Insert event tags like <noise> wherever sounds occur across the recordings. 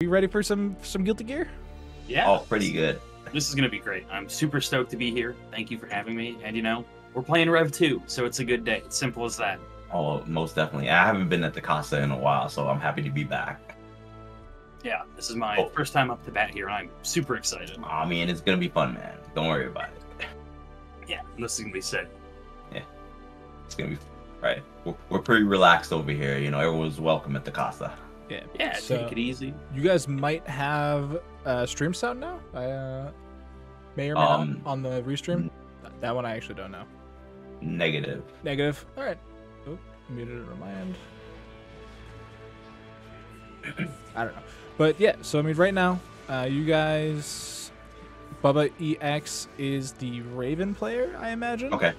you ready for some some Guilty Gear? Yeah. Oh, pretty good. This is gonna be great. I'm super stoked to be here. Thank you for having me. And you know, we're playing Rev 2, so it's a good day. It's simple as that. Oh, most definitely. I haven't been at the Casa in a while, so I'm happy to be back. Yeah, this is my Oh. first time up to bat here, and I'm super excited. I mean, it's gonna be fun, man. Don't worry about it. Yeah, this is gonna be sick. Yeah, it's gonna be right. We're, we're pretty relaxed over here. You know, everyone's welcome at the Casa. Yeah. Yeah, So- take it easy. You guys might have uh, stream sound now. I uh, may or may Um, not on the restream. That one I actually don't know. Negative. Negative. All right. Oop, muted it on my end. I don't know, but yeah. So I mean, right now, uh, you guys, Bubba EX is the Raven player, I imagine. Okay.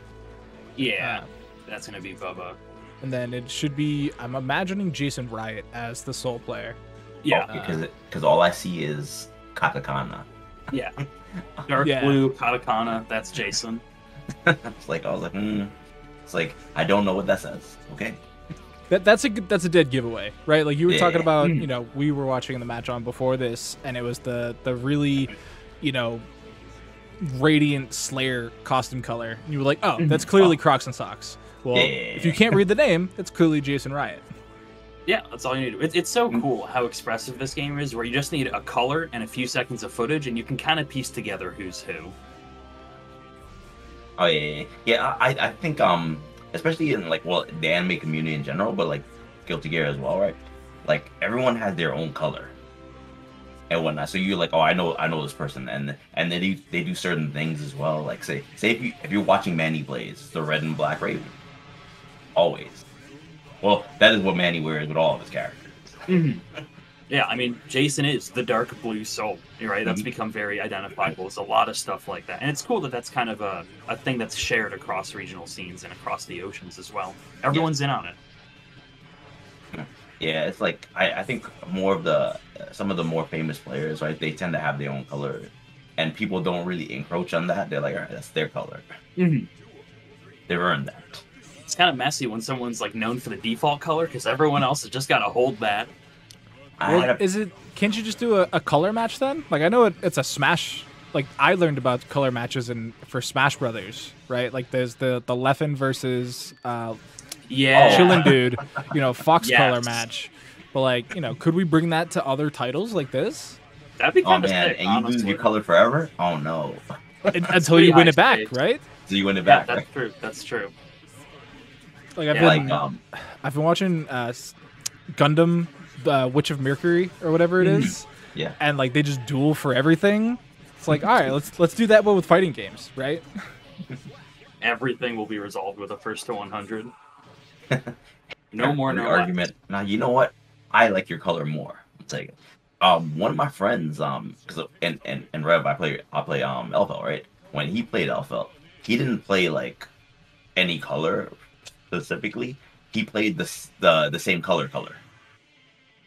Yeah, Uh, that's gonna be Bubba. And then it should be. I'm imagining Jason Riot as the Sol player. Yeah, Oh, because because all I see is katakana. yeah. <laughs> Dark Yeah. blue katakana. That's Jason. <laughs> it's like I was like, hmm. It's like I don't know what that says. Okay. That that's a good- that's a dead giveaway, right? Like you were talking about, Mhm. you know, we were watching the match on before this, and it was the the really, you know, radiant Slayer costume color. And you were like, oh, that's clearly Crocs and socks. Well, Yeah. if you can't read the name, it's clearly Jason Riot. Yeah, that's all you need. It, it's so cool how expressive this game is, where you just need a color and a few seconds of footage, and you can kind of piece together who's who. Oh yeah, yeah, yeah. I I think um, especially in like well the anime community in general, but like Guilty Gear as well, right? Like everyone has their own color and whatnot. So you're like, oh, I know, I know this person, and and they do they do certain things as well. Like say say if you if you're watching Manny Blaze, the red and black Raven, always. Well, that is what Manny wears with all of his characters. Yeah, I mean, Jason is the dark blue soul, right? That's Mhm. become very identifiable. It's a lot of stuff like that. And it's cool that that's kind of a, a thing that's shared across regional scenes and across the oceans as well. Everyone's in on it. Yeah, it's like I, I think more of the some of the more famous players, right? They tend to have their own color, and people don't really encroach on that. They're like, all right, that's their color. They've earned that. It's kind of messy when someone's like known for the default color because everyone else has just got to hold that. Well, had a, is it? Can't you just do a, a color match then? Like I know it, it's a Smash. Like I learned about color matches in for Smash Brothers, right? Like there's the the Leffen versus uh, Yeah. Oh. Chillindude, you know, Fox <laughs> Yes. color match. But like, you know, could we bring that to other titles like this That'd be oh kind of man, sick, and you lose your color forever? Oh no! Until you win it back, stakes. right? So you win it Yeah, back. that's true. That's true. Like I've Yeah, been like um, I've been watching uh, s- Gundam, uh, Witch of Mercury or whatever it is, yeah. and like they just duel for everything. It's like, all right, let's let's do that, but with fighting games, right? <laughs> Everything will be resolved with a first to 100. <laughs> No more, no argument. Now you know what? I like your color more. I'll take it. Um, one of my friends, um, because and and and Rev, I play I play um Elphelt, right? When he played Elphelt, he didn't play like any color specifically. He played the the the same color color.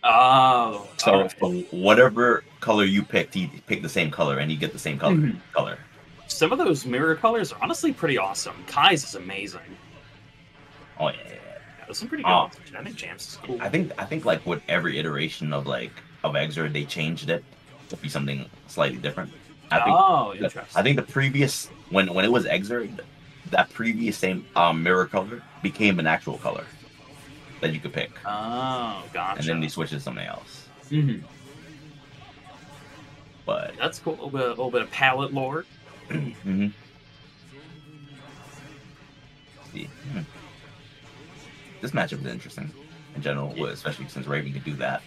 Oh. So, alright. so whatever color you picked, he picked the same color, and you get the same color Mhm. color. Some of those mirror colors are honestly pretty awesome. Ky's is amazing. Oh yeah, yeah. Yeah, some pretty good ones. I think Jams is cool. I think I think like with every iteration of like of Xrd, they changed it to be something slightly different. I think oh, interesting. I think the previous when when it was Xrd, th- that previous same um, mirror color became an actual color that you could pick, Oh, gotcha. and then they switched it to something else. Mhm. But That's cool. A little bit, a little bit of palette lore. <clears throat> mhm. see, hmm. this matchup is interesting in general, Yeah. especially since Raven could do that.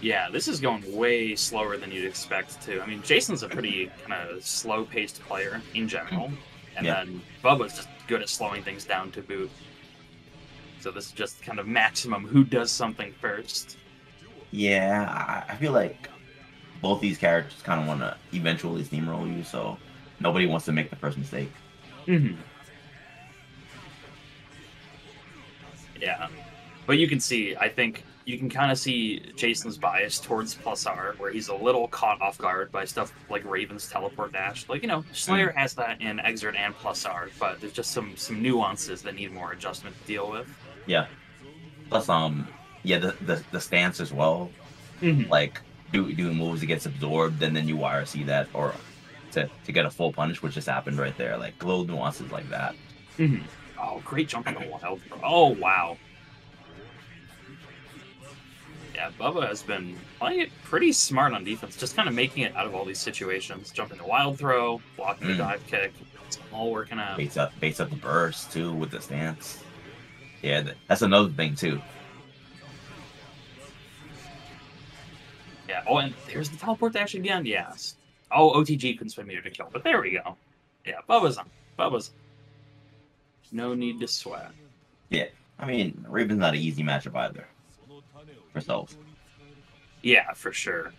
Yeah, this is going way slower than you'd expect to. I mean, Jason's a pretty kind of slow-paced player in general, and Yeah. then Bubba's just good at slowing things down to boot. So this is just kind of maximum who does something first. Yeah, I, feel like both these characters kind of want to eventually steamroll you, so nobody wants to make the first mistake. Mm-hmm. Yeah, but you can see, I think you can kind of see Jason's bias towards plus R, where he's a little caught off guard by stuff like Raven's teleport dash. Like you know, Slayer has that in Xrd and plus R, but there's just some some nuances that need more adjustment to deal with. Yeah. Plus, um, yeah, the the, the stance as well. Mhm. Like do doing moves that gets absorbed, and then you YRC that, or to to get a full punish, which just happened right there. Like little nuances like that. Mm-hmm. Oh, great jump in the wild. Oh wow. Yeah, Bubba has been playing it pretty smart on defense, just kind of making it out of all these situations. Jumping the wild throw, blocking the Mm. dive kick. It's all working out. Baits up baits up the burst too with the stance. Yeah, that's another thing too. Yeah. Oh, and there's the teleport dash again. Yes. Oh, OTG couldn't spin meter to kill, but there we go. Yeah, Bubba's on. Bubba's. No need to sweat. Yeah, I mean, Raven's not an easy matchup either. For Sols. Yeah, for sure.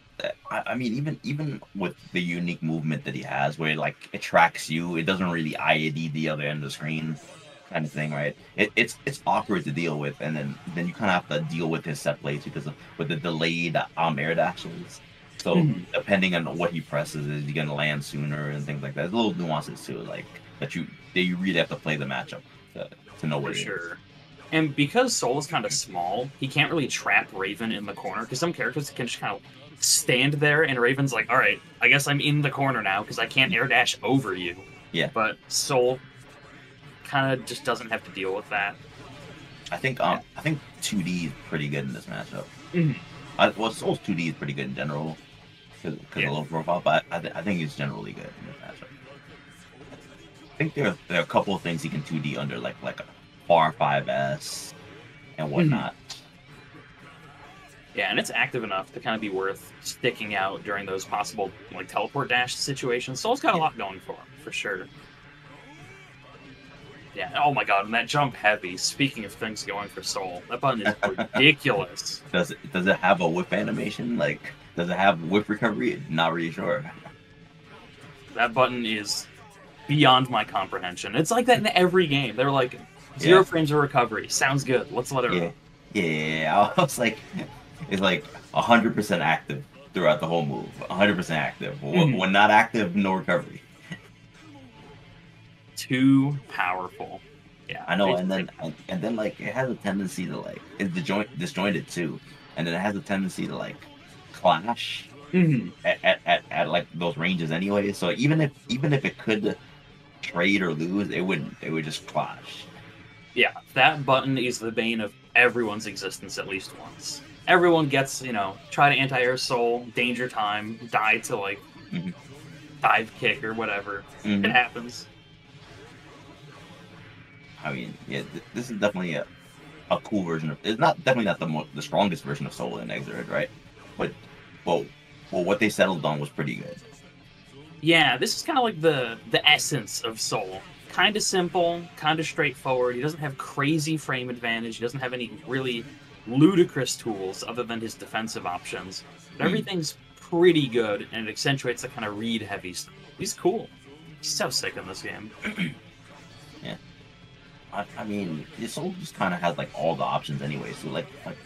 I, I mean, even even with the unique movement that he has, where it, like it tracks you, it doesn't really IAD the other end of the screen, kind of thing, right? It, it's it's awkward to deal with, and then then you kind of have to deal with his set plays because of with the delayed um air dashes. So Mhm. depending on what he presses, is he gonna land sooner and things like that. There's little nuances too, like that you that you really have to play the matchup to, to know For what it is. And because Sol is kind of small, he can't really trap Raven in the corner because some characters can just kind of stand there and Raven's like, all right, I guess I'm in the corner now because I can't air dash over you. Yeah. But Sol kind of just doesn't have to deal with that. I think um I think 2D is pretty good in this matchup. Mhm. I, well, Sols 2D is pretty good in general because Yeah. of low profile, but I, th- I think it's generally good in this matchup. I think there there are a couple of things he can 2D under like like a far 5S and hmm. whatnot. Yeah, and it's active enough to kind of be worth sticking out during those possible like teleport dash situations. Sol's got a lot going for him, for sure. Yeah, oh my god, and that jump heavy. Speaking of things going for Sol, that button is <laughs> ridiculous. Does it does it have a whip animation? Like does it have whip recovery? Not really sure. That button is beyond my comprehension. It's like that in every game. They're like zero Yeah. frames of recovery. Sounds good. Let's let it Yeah, run. yeah. <laughs> I was like, it's like hundred percent active throughout the whole move. hundred percent active. When- Mhm. When not active, no recovery. <laughs> Too powerful. Yeah, I know, and then and, and then like it has a tendency to like it's disjoint, disjointed too, and then it has a tendency to like clash Mhm. at, at, at, at like those ranges anyway. So even if even if it could trade or lose, it wouldn't. It would just clash. Yeah, that button is the bane of everyone's existence at least once. Everyone gets, you know, try to anti-air Sol, danger time, die to like Mhm. dive kick or whatever. Mhm. It happens. I mean, yeah, th- this is definitely a, a cool version of. It's not definitely not the mo- the strongest version of Sol in Xrd, right? But well, well, what they settled on was pretty good. Yeah, this is kind of like the the essence of Sol. Kind of simple, kind of straightforward. He doesn't have crazy frame advantage. He doesn't have any really ludicrous tools other than his defensive options. But Hmm. everything's pretty good, and it accentuates the kind of read heavy. stuff. He's cool. He's so sick in this game. <clears throat> I, I mean, this Sol just kind of has like all the options anyway. So like, like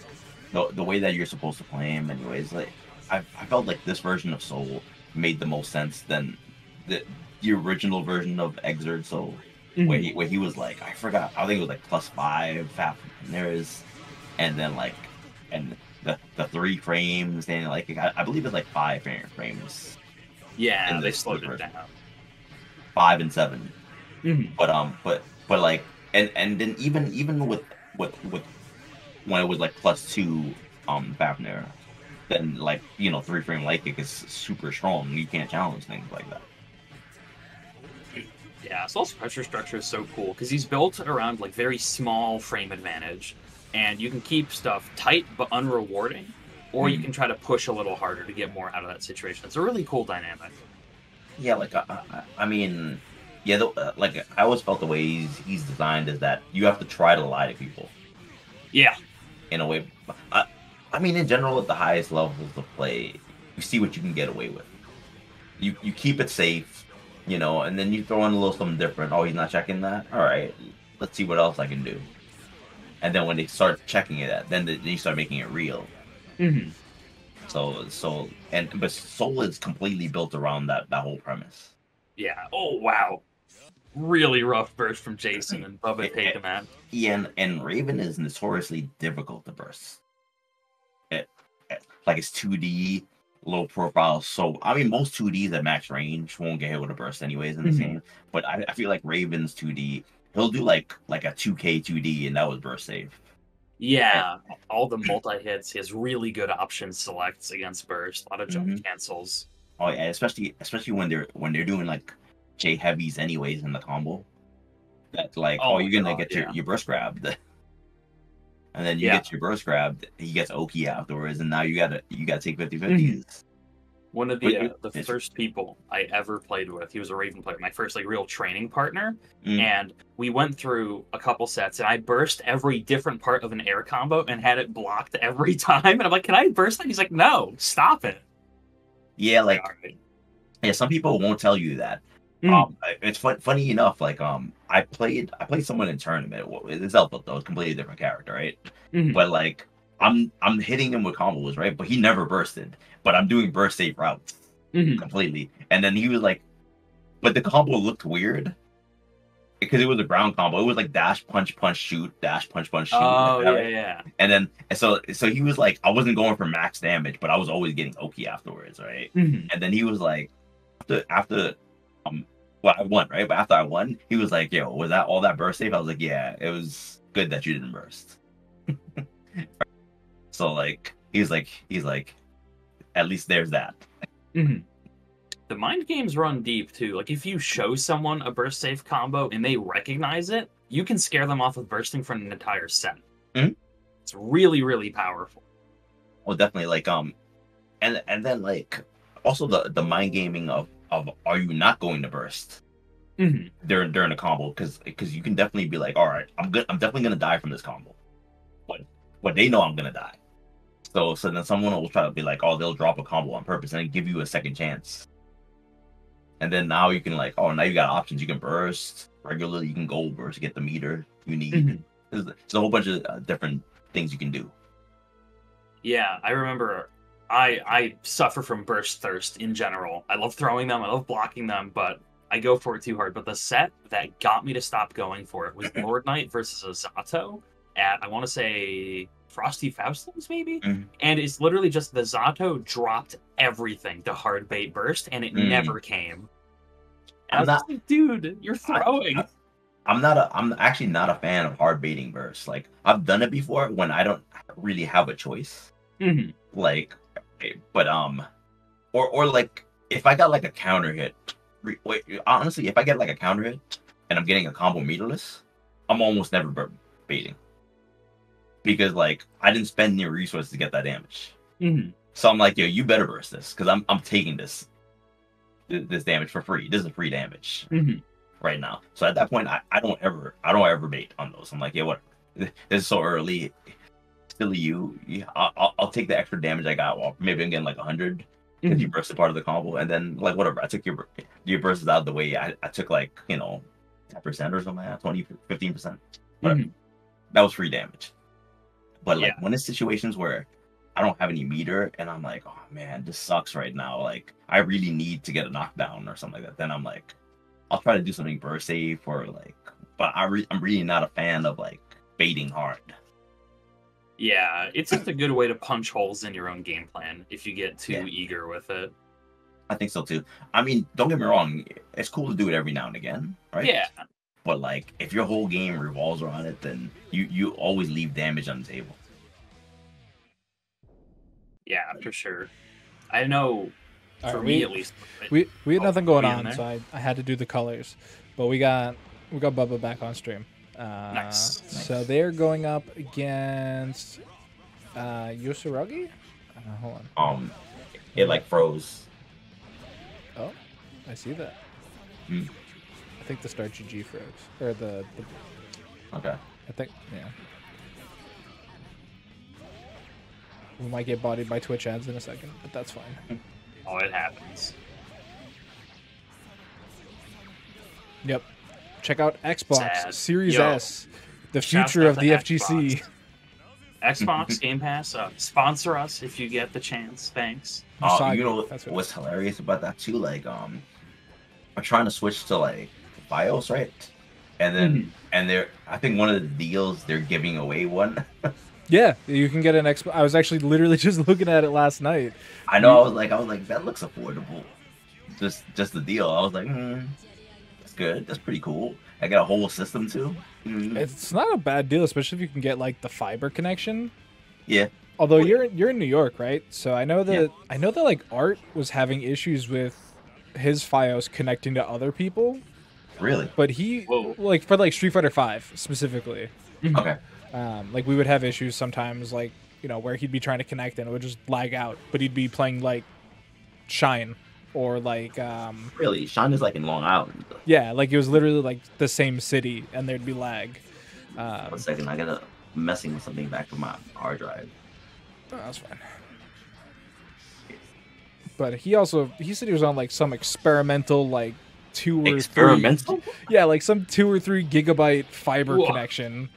the the way that you're supposed to play him, anyways. Like, I I felt like this version of Sol made the most sense than the the original version of Xrd Sol, where he where he was like, I forgot, I think it was like plus five fat there's, and then like, and the the three frames and like I, I believe it's like five frame- frames, Yeah, in they slowed it down. five and seven. Mhm. but um but but like and and then even even with with with when it was like plus two um Fafnir, then like you know three frame light kick is super strong you can't challenge things like that Yeah, Sol's pressure structure is so cool because he's built around like very small frame advantage, and you can keep stuff tight but unrewarding, or you Mhm. can try to push a little harder to get more out of that situation. It's a really cool dynamic. yeah like I, I, I mean yeah the, uh, like I always felt the way he's he's designed is that you have to try to lie to people Yeah, in a way I, I mean in general at the highest levels of play you see what you can get away with you you keep it safe you know and then you throw in a little something different oh he's not checking that all right let's see what else i can do and then when they start checking it at then, they, then you start making it real mm-hmm. so so and but Sol is completely built around that that whole premise yeah. Oh wow, really rough burst from Jason and Bubba It- taking that. Yeah, and, and Raven is notoriously difficult to burst. It, it- like it's 2D, low profile. So I mean, most 2Ds at max range won't get hit with a burst anyways in this Mhm. game. But I, I feel like Ravens 2D, he'll do like like a 2K 2D, and that was burst save. Yeah, all the multi hits. He has really good option selects against burst. A lot of jump Mhm. cancels. Oh yeah, especially especially when they're when they're doing like J heavies anyways in the combo. That's like, Oh oh, you're gonna God, get your, your burst grabbed. <laughs> And then you Yeah. get your burst grabbed, he gets Oki afterwards, and now you gotta you gotta take 50 Mm-hmm. One of the uh, the first people I ever played with. He was a Raven player, my first like real training partner. Mm. And we went through a couple sets, and I burst every different part of an air combo and had it blocked every <laughs> time. And I'm like, "Can I burst that?" He's like, "No, stop it." Yeah, like yeah, some people won't tell you that. Mm. Um, it's fun, funny enough. Like um, I played I played someone in tournament. It's Elpha though, it's a completely different character, right? Mhm. But like I'm I'm hitting him with combos, right? But he never bursted. But I'm doing burst safe routes Mhm. completely. And then he was like, but the combo looked weird because it was a ground combo. It was like dash punch punch shoot dash punch punch shoot. Oh like that, yeah, yeah. And then and so so he was like, I wasn't going for max damage, but I was always getting Oki afterwards, right? Mhm. And then he was like, after after um, well, I won, right? But after I won, he was like, "Yo, was that all that burst safe?" I was like, "Yeah, it was good that you didn't burst." <laughs> so like, he's like, he's like, at least there's that. Mhm. The mind games run deep too. Like if you show someone a burst safe combo and they recognize it, you can scare them off with bursting for an entire set. Mhm. It's really, really powerful. Well, definitely like um, and and then like also the the mind gaming of of are you not going to burst Mhm. during during a combo because because you can definitely be like, all right, I'm good, I'm definitely gonna die from this combo, but but they know I'm gonna die. So so then someone will try to be like, oh, they'll drop a combo on purpose and give you a second chance. And then now you can like, oh, now you got options. You can burst regularly. You can go burst, to get the meter you need. Mhm. There's, there's a whole bunch of uh, different things you can do. Yeah, I remember. I I suffer from burst thirst in general. I love throwing them. I love blocking them, but I go for it too hard. But the set that got me to stop going for it was <clears throat> Lord Knight versus a Zato at I want to say Frosty Faustings maybe, Mhm. and it's literally just the Zato dropped everything to hard bait burst, and it Mm. never came. I'm And I was not- just like, dude, you're throwing. I'm not a I'm actually not a fan of hard baiting bursts. Like I've done it before when I don't really have a choice. Mhm. Like but um or or like if I got like a counter hit re- wait, honestly if I get like a counter hit and I'm getting a combo meterless, I'm almost never bur- baiting. Because like I didn't spend any resources to get that damage. Mhm. So I'm like, yo, you better burst this because I'm I'm taking this th- this damage for free. This is free damage Mhm. right now. So at that point, I, I don't ever I don't ever bait on those. I'm like, yeah, what? <laughs> This is so early. Silly you. Yeah, I'll, I'll, take the extra damage I got. Well, maybe I'm getting like 100 because you burst bursted part of the combo, and then like whatever. I took your your bursts out of the way. I, I took like you know 10 percent or something, like that, 20, 15 percent. Whatever. Mhm. That was free damage. But like Yeah. when it's situations where I don't have any meter and I'm like, oh man, this sucks right now. Like I really need to get a knockdown or something like that. Then I'm like, I'll try to do something burst safe or like, but I re- I'm really not a fan of like baiting hard. Yeah, it's just a good way to punch holes in your own game plan if you get too Yeah. eager with it. I think so too. I mean, don't get me wrong, it's cool to do it every now and again, right? Yeah, But like, if your whole game revolves around it, then you you always leave damage on the table. yeah, for sure. I know, All for right, me we- at least. We we had Oh, nothing going on, so I, I had to do the colors. But we got we got Bubba back on stream. Uh, Nice. So they're going up against uh, Yosuragi. Uh, hold on. Um, it like froze. Oh, I see that. Hmm. I think the start GG froze or the, the Okay. I think yeah. We might get bodied by Twitch ads in a second, but that's fine. <laughs> Oh, it happens. Yep. Check out Xbox Sad. Series Yo, S, the shouts future of to the FGC. Xbox <laughs> Game Pass, uh, sponsor us if you get the chance. Thanks. Uh, you know that's what- what's hilarious about that too? Like, um, I'm trying to switch to like FiOS, right? And then Mm-hmm. and they're I think one of the deals they're giving away one <laughs> Yeah, you can get an Xbox. I was actually literally <laughs> just looking at it last night. I know. I was like, I was like, that looks affordable. Just, just the deal. I was like, mm, that's good. That's pretty cool. I got a whole system too. Mm, It's not a bad deal, especially if you can get like the fiber connection. yeah. Although you're you're in New York, right? So I know that I know that like Art was having issues with his FiOS connecting to other people, Really? but he Whoa. like for like Street Fighter Five specifically, Okay. um, like we would have issues sometimes, like you know where he'd be trying to connect and it would just lag out, but he'd be playing like Shine or like um, Really? Sean is like in Long Island. yeah, like it was literally like the same city and there'd be lag. Um, One second. I gotta messing with something back to my hard drive. Oh, that's fine. But he also he said he was on like some experimental like two or Experimental? three yeah like some two or three gigabyte fiber Whoa. connection.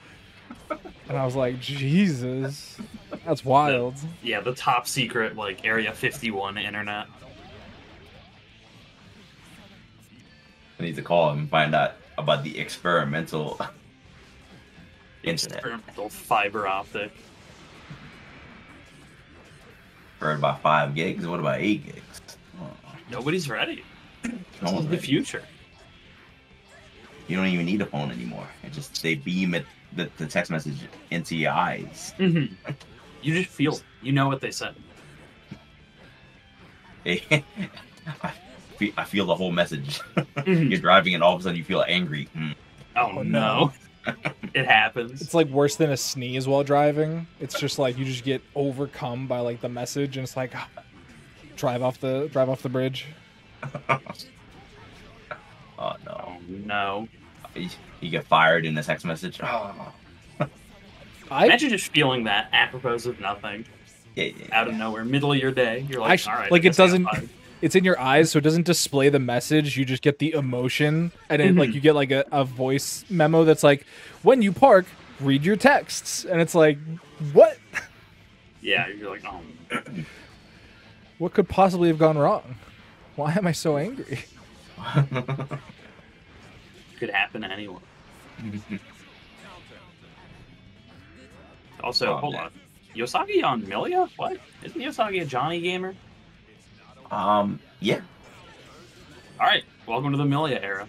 And I was like, Jesus, that's wild. Yeah, the top secret like Area 51 internet. I need to call him and find out about the experimental internet. Experimental fiber optic. Heard about five gigs. What about eight gigs? Oh, Nobody's ready. This is the future. You don't even need a phone anymore. It just they beam it the, the text message into your eyes. hmm You just feel it. You know what they said. <laughs> I feel, I feel the whole message. <laughs> Mhm. You're driving and all of a sudden you feel angry. Hmm. Oh, Oh, no. <laughs> it happens. It's like worse than a sneeze while driving. It's just like you just get overcome by like the message and it's like ah, <sighs> drive off the drive off the bridge. <laughs> Oh no. oh no. You, you get fired in the text message. Oh. I Imagine just feeling that apropos of nothing, Yeah, yeah, out of yeah. nowhere, middle of your day. You're like, Actually, all right. like, I it guess I got doesn't- fired." It's in your eyes, so it doesn't display the message. You just get the emotion, and it, like Mhm. you get like a, a voice memo that's like, "When you park, read your texts," and it's like, what? <laughs> Yeah, you're like, oh. <clears throat> What could possibly have gone wrong? Why am I so angry? <laughs> <laughs> could happen to anyone. Also, Oh, hold man. on. Yosagi on Millia? What? Isn't Yosagi a Johnny gamer? Um. Yeah. All right, welcome to the Millia era.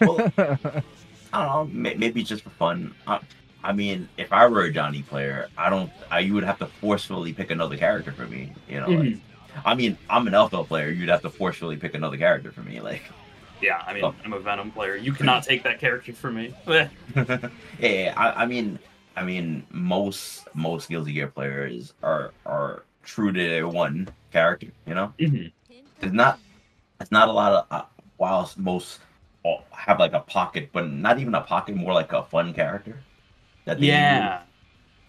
Well, <laughs> I don't know. Maybe just for fun. I, I mean, if I were a Johnny player, I don't. I, you would have to forcefully pick another character for me. You know. like- Mhm. I mean, I'm an Alpha player. You'd have to forcefully pick another character for me. Like. Yeah, I mean. I'm a Venom player. You cannot take that character from me. <laughs> Yeah, I, I mean, I mean, most most Guilty Gear players are are true to their one character. You know, Mhm. there's not it's not a lot of uh, whilst most have like a pocket, but not even a pocket, more like a fun character. That they use. Yeah.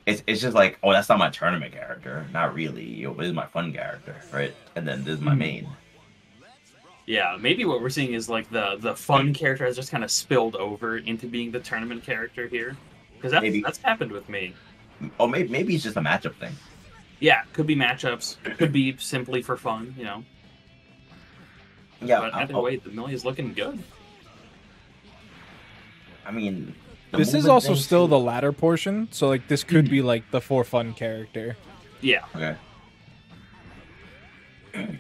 it's it's just like, oh, that's not my tournament character. Not really. Yo, this is my fun character, right? And then this is my Mhm. main. Yeah, maybe what we're seeing is like the the fun character has just kind of spilled over into being the tournament character here, because that's Maybe. that's happened with me. Oh, maybe maybe it's just a matchup thing. Yeah, could be matchups, could be simply for fun, you know. Yeah, but I- either oh, way, the Millia is looking good. I mean, this is also still too- the latter portion, so like this could be like the for fun character. Yeah, okay. <clears throat>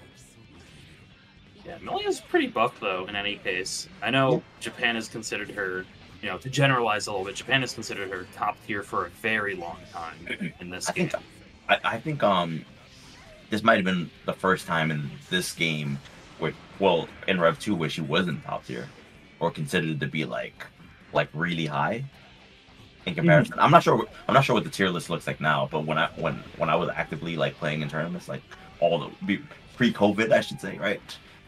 yeah. Millia's pretty buff though. In any case, I know Japan has considered her, you know, to generalize a little bit, Japan has considered her top tier for a very long time in this I game. think I, I think um this might have been the first time in this game where well in Rev two where she wasn't top tier or considered to be like like really high in comparison. I'm not sure I'm not sure what the tier list looks like now, but when I when when I was actively like playing in tournaments like all the pre COVID I should say, right?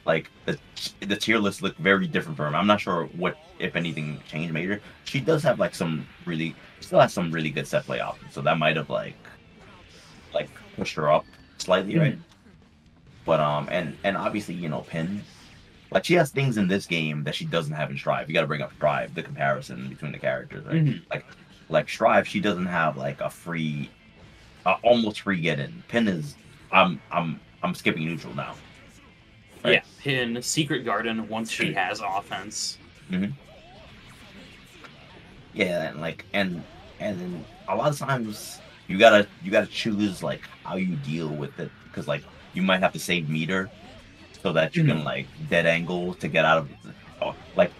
Like the the tier list looked very different for him. I'm not sure what if anything changed major. She does have like some really still has some really good set play options, so that might have like like pushed her up slightly, right? But um, and and obviously you know Pin, like she has things in this game that she doesn't have in Strive. You got to bring up Strive, the comparison between the characters, right? Mhm. Like like Strive, she doesn't have like a free, uh, almost free get in. Pin is I'm I'm I'm skipping neutral now. Right. Yeah, Pin, Secret Garden, once she has offense. Mhm. Yeah, and like and and then a lot of times you gotta you gotta choose like how you deal with it because like you might have to save meter so that you can mm. like dead angle to get out of oh, like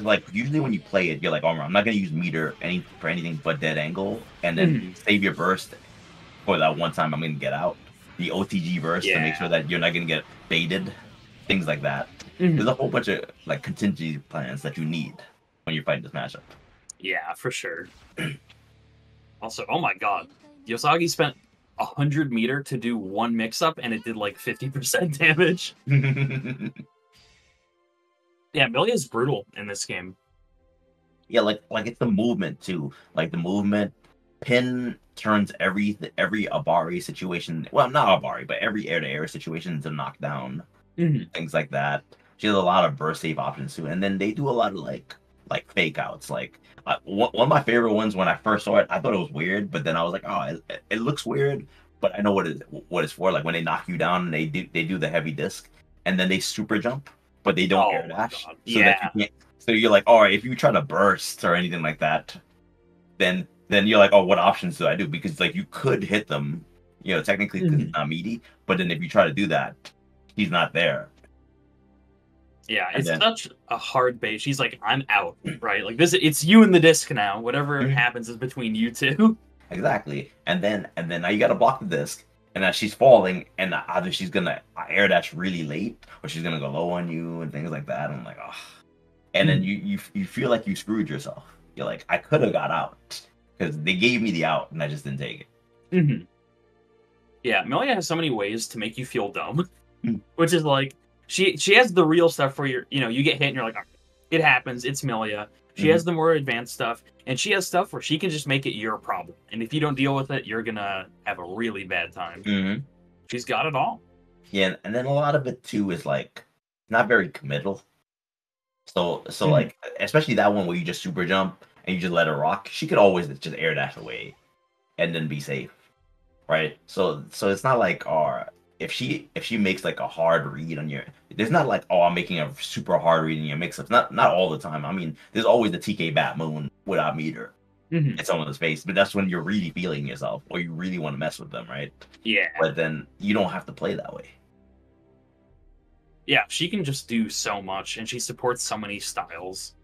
like usually when you play it you're like oh i'm not gonna use meter any for anything but dead angle and then mm-hmm. save your burst for that one time i'm gonna get out. The otg burst to make sure that you're not gonna get baited things like that. Mm-hmm. There's a whole bunch of like contingency plans that you need when you're fighting this matchup. Yeah, for sure. <clears throat> also, oh my god, Yosagi spent a hundred meter to do one mix up, and it did like fifty percent <laughs> damage. <laughs> Yeah, Millia is brutal in this game. Yeah, like like it's the movement too. Like the movement, pin turns every every abare situation. Well, not abare, but every air to air situation into knockdown. Mhm. Things like that. She has a lot of burst save options too, and then they do a lot of like like fake outs. Like uh, one, one of my favorite ones when I first saw it, I thought it was weird, but then I was like, oh, it, it looks weird, but I know what it what it's for. Like when they knock you down and they do they do the heavy disc, and then they super jump, but they don't Oh air dash. God. So that you can't so you're like, all right, if you try to burst or anything like that, then then you're like, oh, what options do I do? Because like you could hit them, you know, technically 'cause Mhm. it's not meaty, but then if you try to do that, he's not there. Yeah, it's then- such a hard bait. She's like, I'm out, right? Like this, it's you and the disc now. Whatever Mhm. happens is between you two. Exactly. And then and then now you got to block the disc, and as she's falling, and either she's gonna air dash really late, or she's gonna go low on you and things like that. I'm like, oh. And then you you you feel like you screwed yourself. You're like, I could have got out because they gave me the out, and I just didn't take it. Mm-hmm. Yeah, Millia has so many ways to make you feel dumb, Mm. which is like she she has the real stuff where you're you know you get hit and you're like, "All right, it happens. It's Millia. She Mhm. has the more advanced stuff, and she has stuff where she can just make it your problem. And if you don't deal with it, you're gonna have a really bad time. Mm-hmm. She's got it all. Yeah, and then a lot of it too is like not very committal. So so Mhm. like especially that one where you just super jump and you just let her rock, she could always just air dash away and then be safe. Right? So so it's not like uh if she if she makes like a hard read on your there's not like oh I'm making a super hard reading your mix ups. Not not all the time. I mean there's always the TK Bad Moon without meter Mhm. in someone's face, but that's when you're really feeling yourself or you really want to mess with them, right? Yeah, But then you don't have to play that way. yeah, she can just do so much, and she supports so many styles.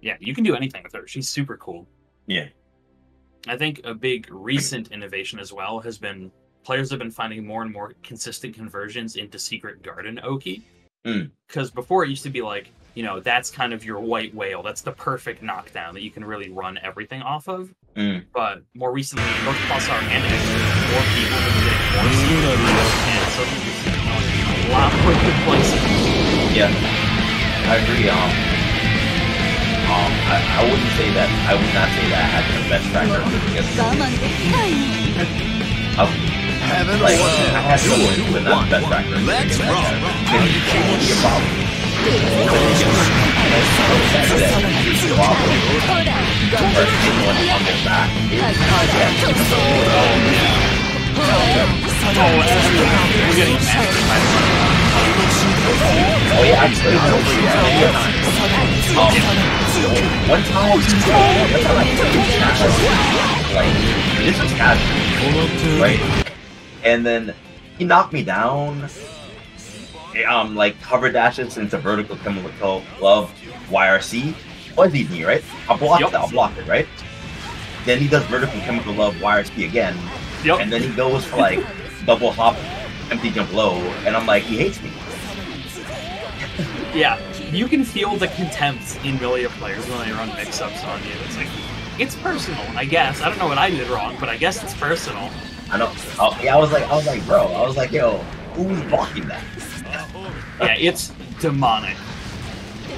Yeah, you can do anything with her. She's super cool. Yeah. I think a big recent innovation as well has been players have been finding more and more consistent conversions into Secret Garden Oki. Mm. Because before it used to be like, you know, that's kind of your white whale. That's the perfect knockdown that you can really run everything off of. Mm. But more recently, both Pulsar and Extra, more people have been getting more Secret and so you're seeing a lot more good places. Yeah, I agree. Um, um, I, I wouldn't say that. I would not say that I had the best track record because Seven, like, uh, one, uh, I had no. Let's rock! You can't be a problem. Oh yeah, actually, I don't think yeah. Um, one time I was that's how I like, this was casual, right? And then he knocked me down. Um, like cover dashes into vertical chemical love YRC. Fuzzied me, right? I blocked Yup. it. I blocked it, right? Then he does vertical chemical love YRC again, Yep. and then he goes for like double hop, empty jump low, and I'm like, he hates me. Yeah, you can feel the contempt in Millia players when they run mix-ups on you. It's like, it's personal, I guess. I don't know what I did wrong, but I guess it's personal. I know. Oh, yeah, I was like, I was like, bro, I was like, yo, who's blocking that? Yeah, it's demonic.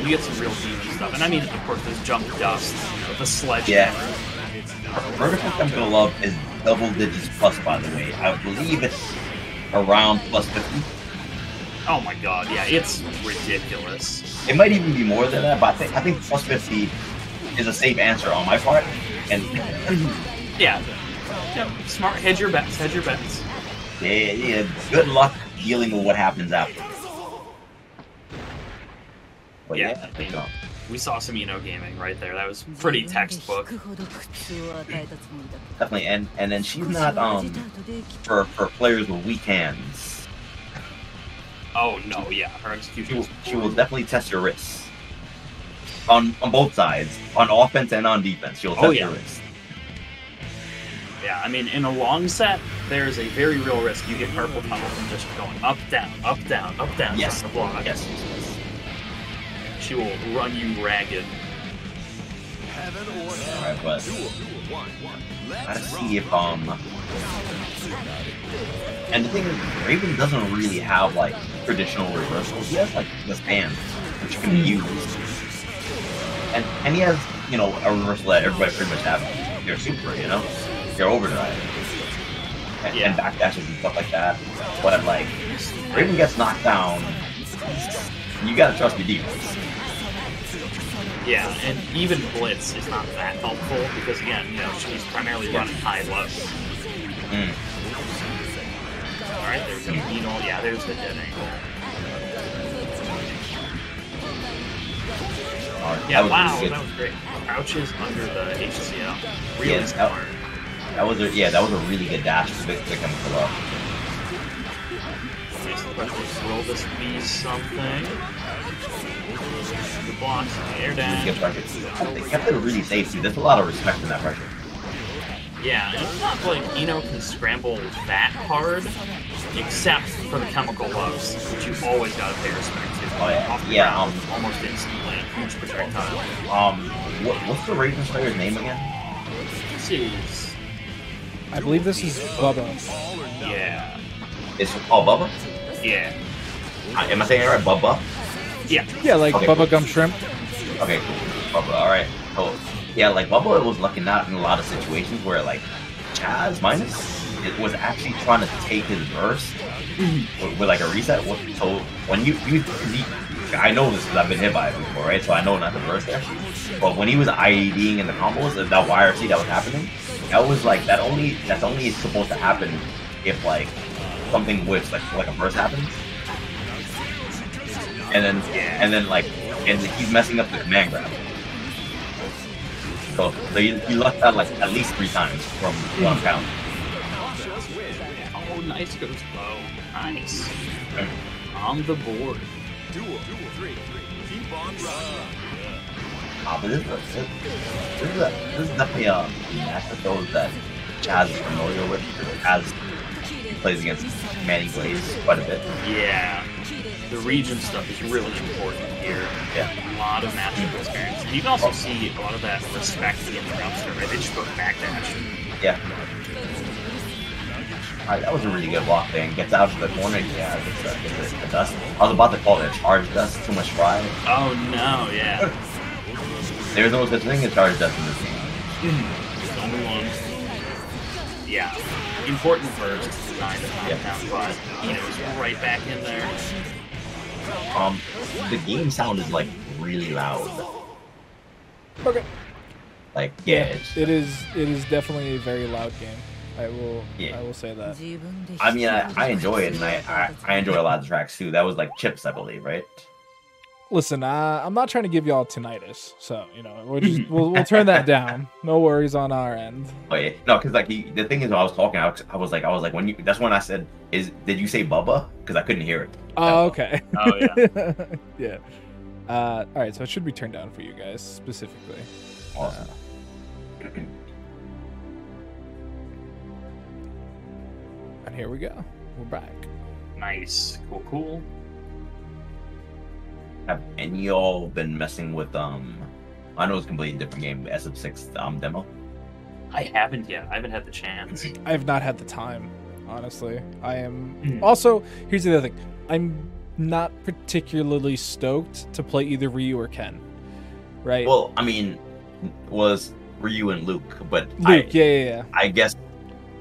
You get some real demon stuff. And I mean, of course, there's jump dust, the sledgehammer. Vertical chemical love is double digits plus, by the way. I believe it's around plus 50. Oh my god, yeah, it's ridiculous. It might even be more than that, but I think I think plus 50 is a safe answer on my part. And Yeah. Yeah, smart. Hedge your bets. Hedge your bets. yeah, yeah, good luck dealing with what happens after. But Yeah, yeah, I mean- we saw some Eno gaming right there. That was pretty textbook. Definitely, and and then she's not um for for players with weak hands. Oh no, yeah, her She execution will, she will definitely test your wrists on on both sides, on offense and on defense. She'll test Oh, yeah. your wrists. Yeah, I mean, in a long set, there's a very real risk you get purple tunnel from just going up, down, up, down, up, down, Yes. trying to block. Yes. She will run you ragged. All right, but let's see if um. And the thing is, Raven doesn't really have like traditional reversals. He has like the stand, which can be used, and and he has you know a reversal that everybody pretty much has. Your super, you know, your overdrive, and, Yeah. and backdashes and stuff like that. But I'm like, Raven gets knocked down. You gotta trust your defense. Yeah, and even Blitz is not that helpful because, again, you know, she's primarily running high low. Mm. Alright, there's a Eno. Yeah, there's the dead angle. Alright, Yeah, wow, that was great. Crouches under the HCL. Really Yeah, smart. That was a yeah, that was a really good dash to him pull up. Will this be something? The blocks, air dash. Pressure. They kept it really safe too. There's a lot of respect in that pressure. Yeah, and it's not like Eno can scramble that hard, except for the chemical lows, which you always gotta pay respect to. Oh, yeah. Yeah, ground, um, almost instantly, huge projectile. Um, what, what's the Raven player's name again? Is, I believe this is Bubba. yeah, It's oh Bubba. yeah, Uh, Am I saying it right? Bubba. yeah. Yeah, like Okay, Bubba cool. Gum Shrimp. Okay, cool. Bubba. All right. Cool. Yeah, like Bubba it was lucky not in a lot of situations where like Chaz minus it was actually trying to take his burst with, with like a reset. So when you you, he, I know this because I've been hit by it before, right? So I know not the burst there. But when he was IADing in the combos, that YRC that was happening, that was like that only that's only supposed to happen if like something whips like like a burst happens. And then and then like and he's messing up the command grab. So, so you, you lucked out like at least three times from one hmm. count. Oh, nice goes low. Nice. On the board. Uh, but this is, a, this, this, is a, this is definitely a match of those that Chaz is familiar with. Chaz plays against Manny Blaze quite a bit. Yeah. The region stuff is really important here. Yeah. A lot of matchup experience. And you can also see a lot of that respect in the dumpster, right? They just go backdash. Yeah. Alright, that was a really good block thing. Gets out to the corner. Yeah, gets the, gets the, the dust. I was about to call it a charge dust. Too much fry. Oh no, yeah. <laughs> There's no such thing as charge dust in this game. It's the only one. Yeah. Important first design to knock Yeah. down, but you know, it's right back in there. Um, the game sound is like really loud. Okay. Like, yeah, it's, It is. It is definitely a very loud game. I will. Yeah. I will say that. I mean, I, I enjoy it, and I, I I enjoy a lot of the tracks too. That was like Chips, I believe, right? Listen, uh, I'm not trying to give y'all tinnitus, so you know we'll just <laughs> we'll, we'll turn that down. No worries on our end. Oh yeah, no, because like he, the thing is, when I was talking, I was, I was like, I was like, when you, that's when I said, is did you say Bubba? Because I couldn't hear it. Oh, okay. Oh yeah. <laughs> yeah. Uh, all right, so it should be turned down for you guys specifically. Awesome. <clears throat> And here we go. We're back. Nice. Cool, cool. Have any of y'all been messing with um? I know it's a completely different game, but SF6 um demo. I haven't yet. I haven't had the chance. <laughs> I have not had the time, honestly. I am Mm. also here's the other thing. I'm not particularly stoked to play either Ryu or Ken. Right? Well, I mean, was Ryu and Luke, but Luke, I, yeah, yeah, yeah. I guess,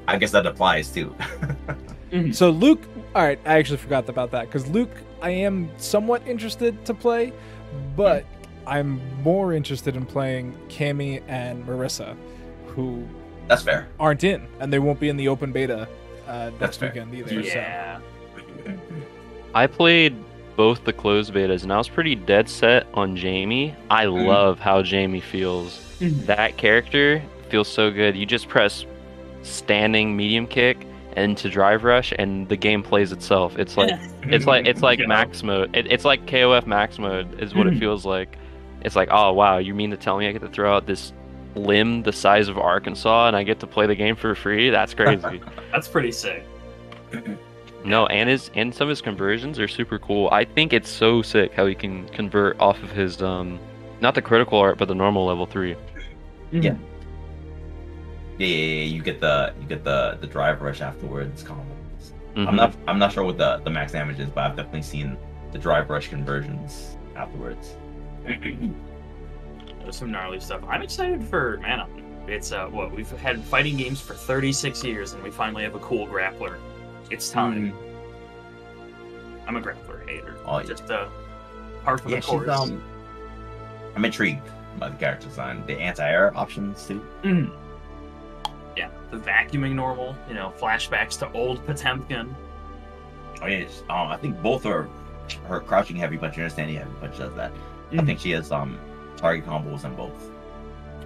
I guess that applies too. <laughs> So Luke, all right, I actually forgot about that because Luke, I am somewhat interested to play, but hmm. I'm more interested in playing Cammy and Marisa, who That's fair. aren't in, and they won't be in the open beta uh, next fair. weekend either. yeah. I played both the closed betas, and I was pretty dead set on Jamie. I hmm. love how Jamie feels. Hmm. That character feels so good. You just press standing medium kick and to drive rush, and the game plays itself. It's like it's like it's like Yeah. max mode. It, it's like KOF max mode is what it feels like. It's like, oh wow, you mean to tell me I get to throw out this limb the size of Arkansas and I get to play the game for free? That's crazy. <laughs> That's pretty sick. <clears throat> no, and his and some of his conversions are super cool. I think it's so sick how he can convert off of his um not the critical art but the normal level three. Yeah. Yeah, yeah, yeah, you get the you get the the drive rush afterwards combos. Mhm. I'm not I'm not sure what the the max damage is, but I've definitely seen the drive rush conversions afterwards. There's <clears throat> some gnarly stuff. I'm excited for Manon. It's uh what we've had fighting games for 36 years, and we finally have a cool grappler. It's time. I'm a grappler hater. Oh, yeah. Just uh, part of Yeah, the course. um. I'm intrigued by the character design, the anti-air options too. Mhm. Yeah, the vacuuming normal. You know, flashbacks to old Potemkin. Oh yes, um, I think both are her crouching heavy punch and standing heavy punch does that. I Mhm. think she has um target combos on both.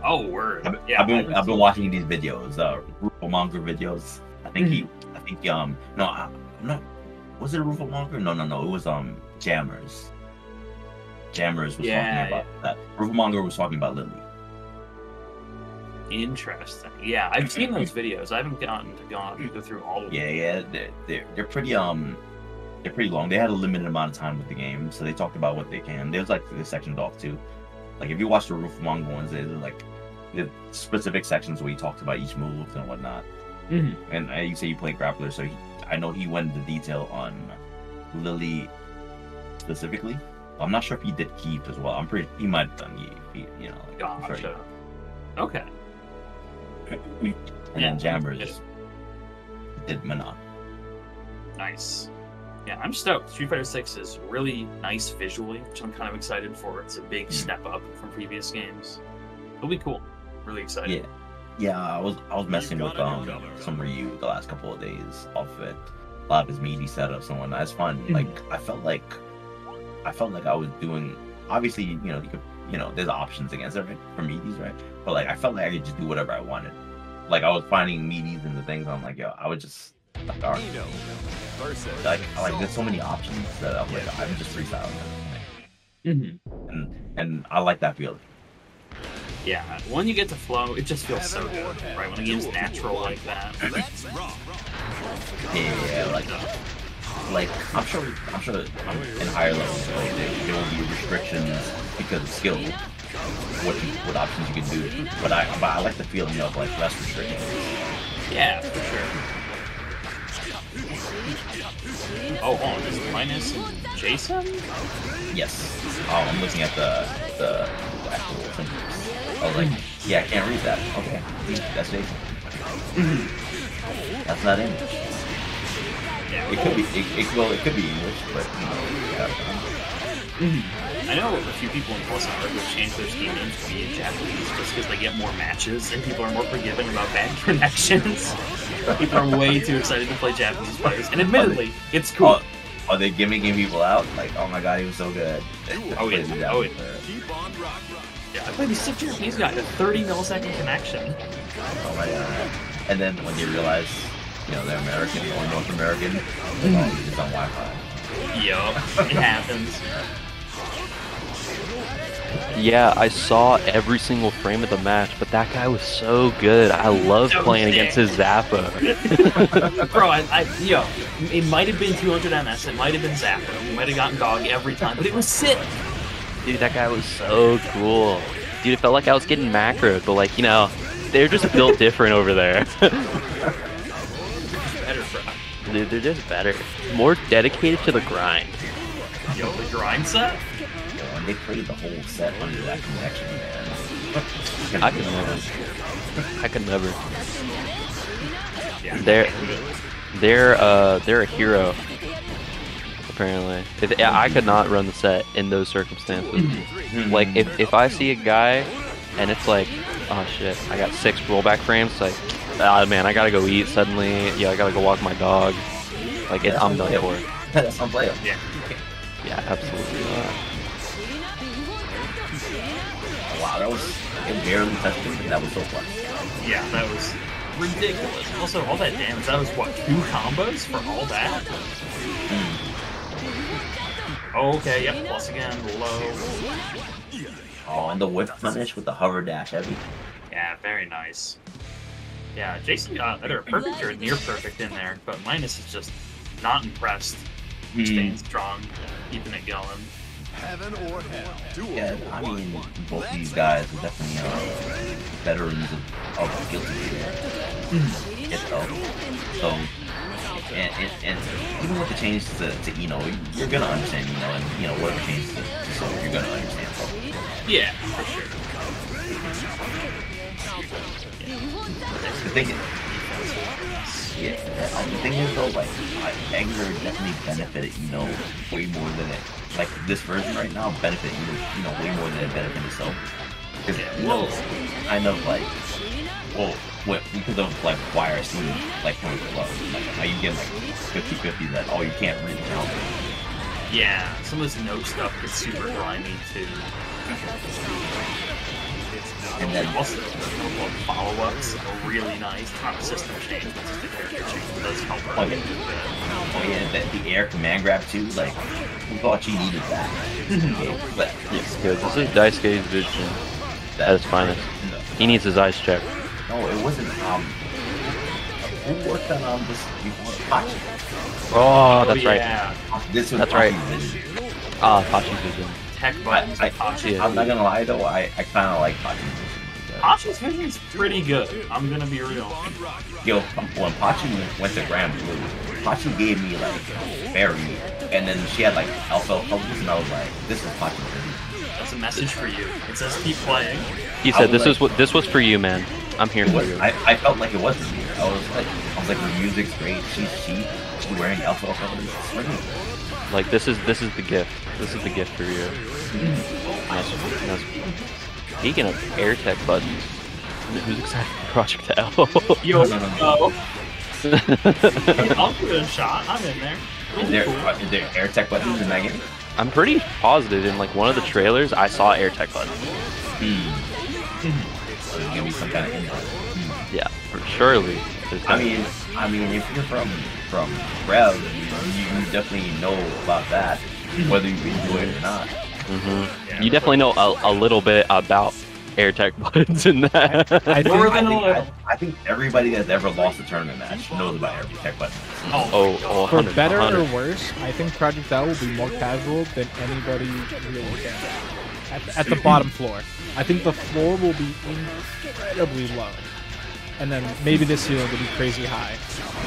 Oh, word. I've, yeah, I've been I've been watching these videos, uh, Rufo Monger videos. I think he, Mm-hmm. I think um, no, I, I'm not. Was it Rufo Monger? No, no, no. It was um, Jammers. Jammers was Yeah, talking about that. Rufo Monger was talking about Lily. Interesting. Yeah, I've seen those videos. I haven't gotten to go, go through all of them. Yeah, yeah, they're, they're they're pretty um, they're pretty long. They had a limited amount of time with the game, so they talked about what they can. There's like the sections off too. Like if you watch the Roof Monger ones, there's like the specific sections where he talks about each move and whatnot. Mhm. and uh, you say you play grappler, so he, I know he went into detail on Lily specifically. I'm not sure if he did keep as well. I'm pretty he might have done keep, he- you know. Like, I'm sure he- And Yeah. then Jammers did Manon. Nice. Yeah, I'm stoked. Street Fighter 6 is really nice visually, which I'm kind of excited for. It's a big Hmm. step up from previous games. It'll be cool. Really excited. Yeah. Yeah, I was I was messing with um some Ryu the last couple of days off it. A lot of his meaty setups and whatnot. It's fun. Mhm. Like I felt like I felt like I was doing obviously, you know, you could you know, there's options against it right? for meaties, right? But like I felt like I could just do whatever I wanted. Like I was finding meaties and the things I'm like, yo, I would just like, all right. like like there's so many options that I'm like I'm just freestyling. Mhm. And and I like that feeling. Yeah, when you get to flow, it just feels so good, right? When the game's natural like that. Yeah, like, like I'm sure, I'm sure in higher levels, like, there, there will be restrictions because of skill, what you, what options you can do. But I, but I like the feeling of like less restrictions. Yeah, for sure. Oh, oh hold on, is Linus and Jason? Yes. Oh, I'm looking at the the, the actual symbols. I was like, yeah, I can't read that. Okay, that's Jason. Mm-hmm. That's not English. Yeah. It could be, it, it, well, it could be English, but you know, yeah. I know a few people in Plus R have changed their Steam names to be in Japanese just because they get more matches and people are more forgiving about bad <laughs> connections. people are way too excited to play Japanese players, and admittedly, it's cool. Oh, are they gimmicking people out? Like, oh my god, he was so good. Oh, yeah. Plays it down Oh, with yeah. the- Yeah, I played this sick Japanese guy, a 30 millisecond connection. Oh my god. And then when you realize, you know, they're American or North American, oh, he's just on Wi-Fi. Yup, it <laughs> happens. Yeah, I saw every single frame of the match, but that guy was so good. I love So playing sick. against his Zappa. <laughs> Bro, I, I yo, it might have been 200 MS, it might have been Zappa, we might have gotten Dog every time, but it was sick. Dude, that guy was so cool. Dude, it felt like I was getting macroed, but like, you know, they're just built different over there. <laughs> Better, bro. Dude, they're just better. More dedicated to the grind. Yo, the grind set? Yo, and they played the whole set under that connection, man. I could never. I could never. Yeah. They're they're uh they're a hero. Apparently, if, I could not run the set in those circumstances. <clears throat> like if if I see a guy and it's like, oh shit, I got six rollback frames. Like, ah man, I gotta go eat suddenly. Yeah, I gotta go walk my dog. Like it, I'm done for. That's unplayable. Yeah. Yeah, absolutely not. Wow, that was it barely touched him, but that was so fun. Yeah, that was ridiculous. Also, all that damage, that was what, two combos for all that? Okay, yep, plus again, low. Oh, and the whip punish with the hover dash heavy. Yeah, very nice. Yeah, Jason got either perfect or near perfect in there, but Minus is just not impressed. Hmm. Staying strong, keeping it going. Heaven or hell. Yeah, I mean, both of these guys are definitely uh, veterans of, of Guilty Gear itself. So, and, and, and even with the changes to, to I-No, you're gonna understand I-No, and you know whatever changes to, to Sol, you're gonna understand Sol. Yeah, for sure. The thing yeah, the thing is though, like, uh, Xrd definitely benefited I-No way more than it. Like this version right now benefited I-No, you know, way more than it benefited itself. Because I-No well- kind of like, well, what, because of like YRC, like kind of low, like how you get like 50-50 that oh you can't really count. Yeah, some of this note stuff is super grimy too. And then Also, the follow-ups are really nice. Not a system change, but just a character change. It does help quite a bit. oh yeah, the, the air command grab too, like who thought you needed that? Okay, <laughs> but It's good. This is Daisuke's vision at that its finest. no, He needs his eyes checked. no, it wasn't. Um, who worked on um this before? Pachi. Oh, that's right. yeah. This was That's right. Pachi's vision. Ah, Pachi's vision. Tech buttons I- with Hachi. Yeah. I'm not gonna lie though, I, I kind of like Pachi's vision. Because- Hachi's vision's pretty good. I'm gonna be real. Yo, um, when Pachi went to Grand Blue, Pachi gave me like Fairy, and then she had like Alpha Focus, and I was like, this is Pachi's vision. That's a message for you. It says keep playing. He said, "This like- is what this was for you, man. I'm here for was, you." I, I felt like it was for me. I was like, I was like, the music's great. She's cheap. She's wearing Alpha Focus. It's for me. Like this is this is the gift. This is the gift for you. Mm-hmm. Nice, nice. Speaking of AirTech buttons, who's excited for Project L? <laughs> Yo, No, no, no. no. I'll give it a shot. I'm in there. Is there, uh, there air tech buttons in that game? I'm pretty positive in like one of the trailers I saw AirTech buttons. So there's gonna be some kind of input. Hmm. Yeah, for surely. I mean, I mean, if you're from from Rev, you, you definitely know about that, whether you enjoy it or not. Mhm. Yeah. you definitely know a, a little bit about AirTech <laughs> buttons in that. I More think, I than a think, little. I, I think everybody that's ever lost a tournament match knows about air tech buttons. Oh, oh, oh, for better 100. or worse, I think Project L will be more casual than anybody really can. At, at the <laughs> bottom floor, I think the floor will be incredibly low, and then maybe this year it'll be crazy high.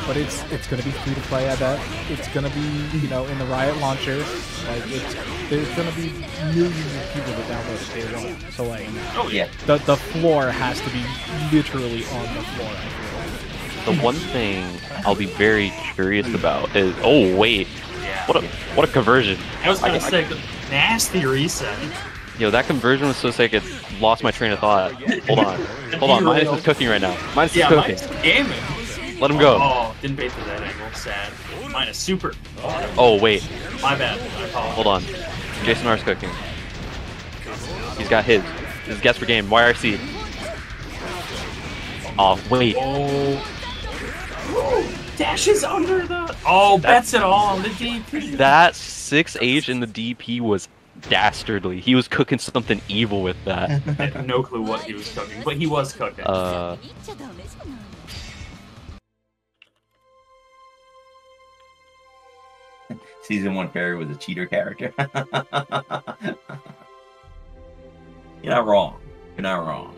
But it's it's gonna be free to play. I bet it's gonna be you know in the Riot launcher. Like it's there's gonna be millions of people that download it day one. So like oh yeah. Yeah, the the floor has to be literally on the floor. I feel like. The one thing I'll be very curious about is oh wait, what a what a conversion! I was gonna I- say nasty reset. Yo, that conversion was so sick it lost my train of thought. Hold on, hold on. Minus is cooking right now. Minus is cooking. mine's gaming. Let him go. Oh, didn't bait through that angle. Sad. Minus super. Oh wait, My bad. I apologize. hold on. Jason R's cooking. He's got his. His guess for game. YRC. Oh wait. Oh. Dashes under the. Oh, bets it all on the DP. That 6H in the DP was dastardly. He was cooking something evil with that. <laughs> I have no clue what he was cooking, but he was cooking. Uh, <laughs> season one Ferry was a cheater character. <laughs> You're not wrong. You're not wrong.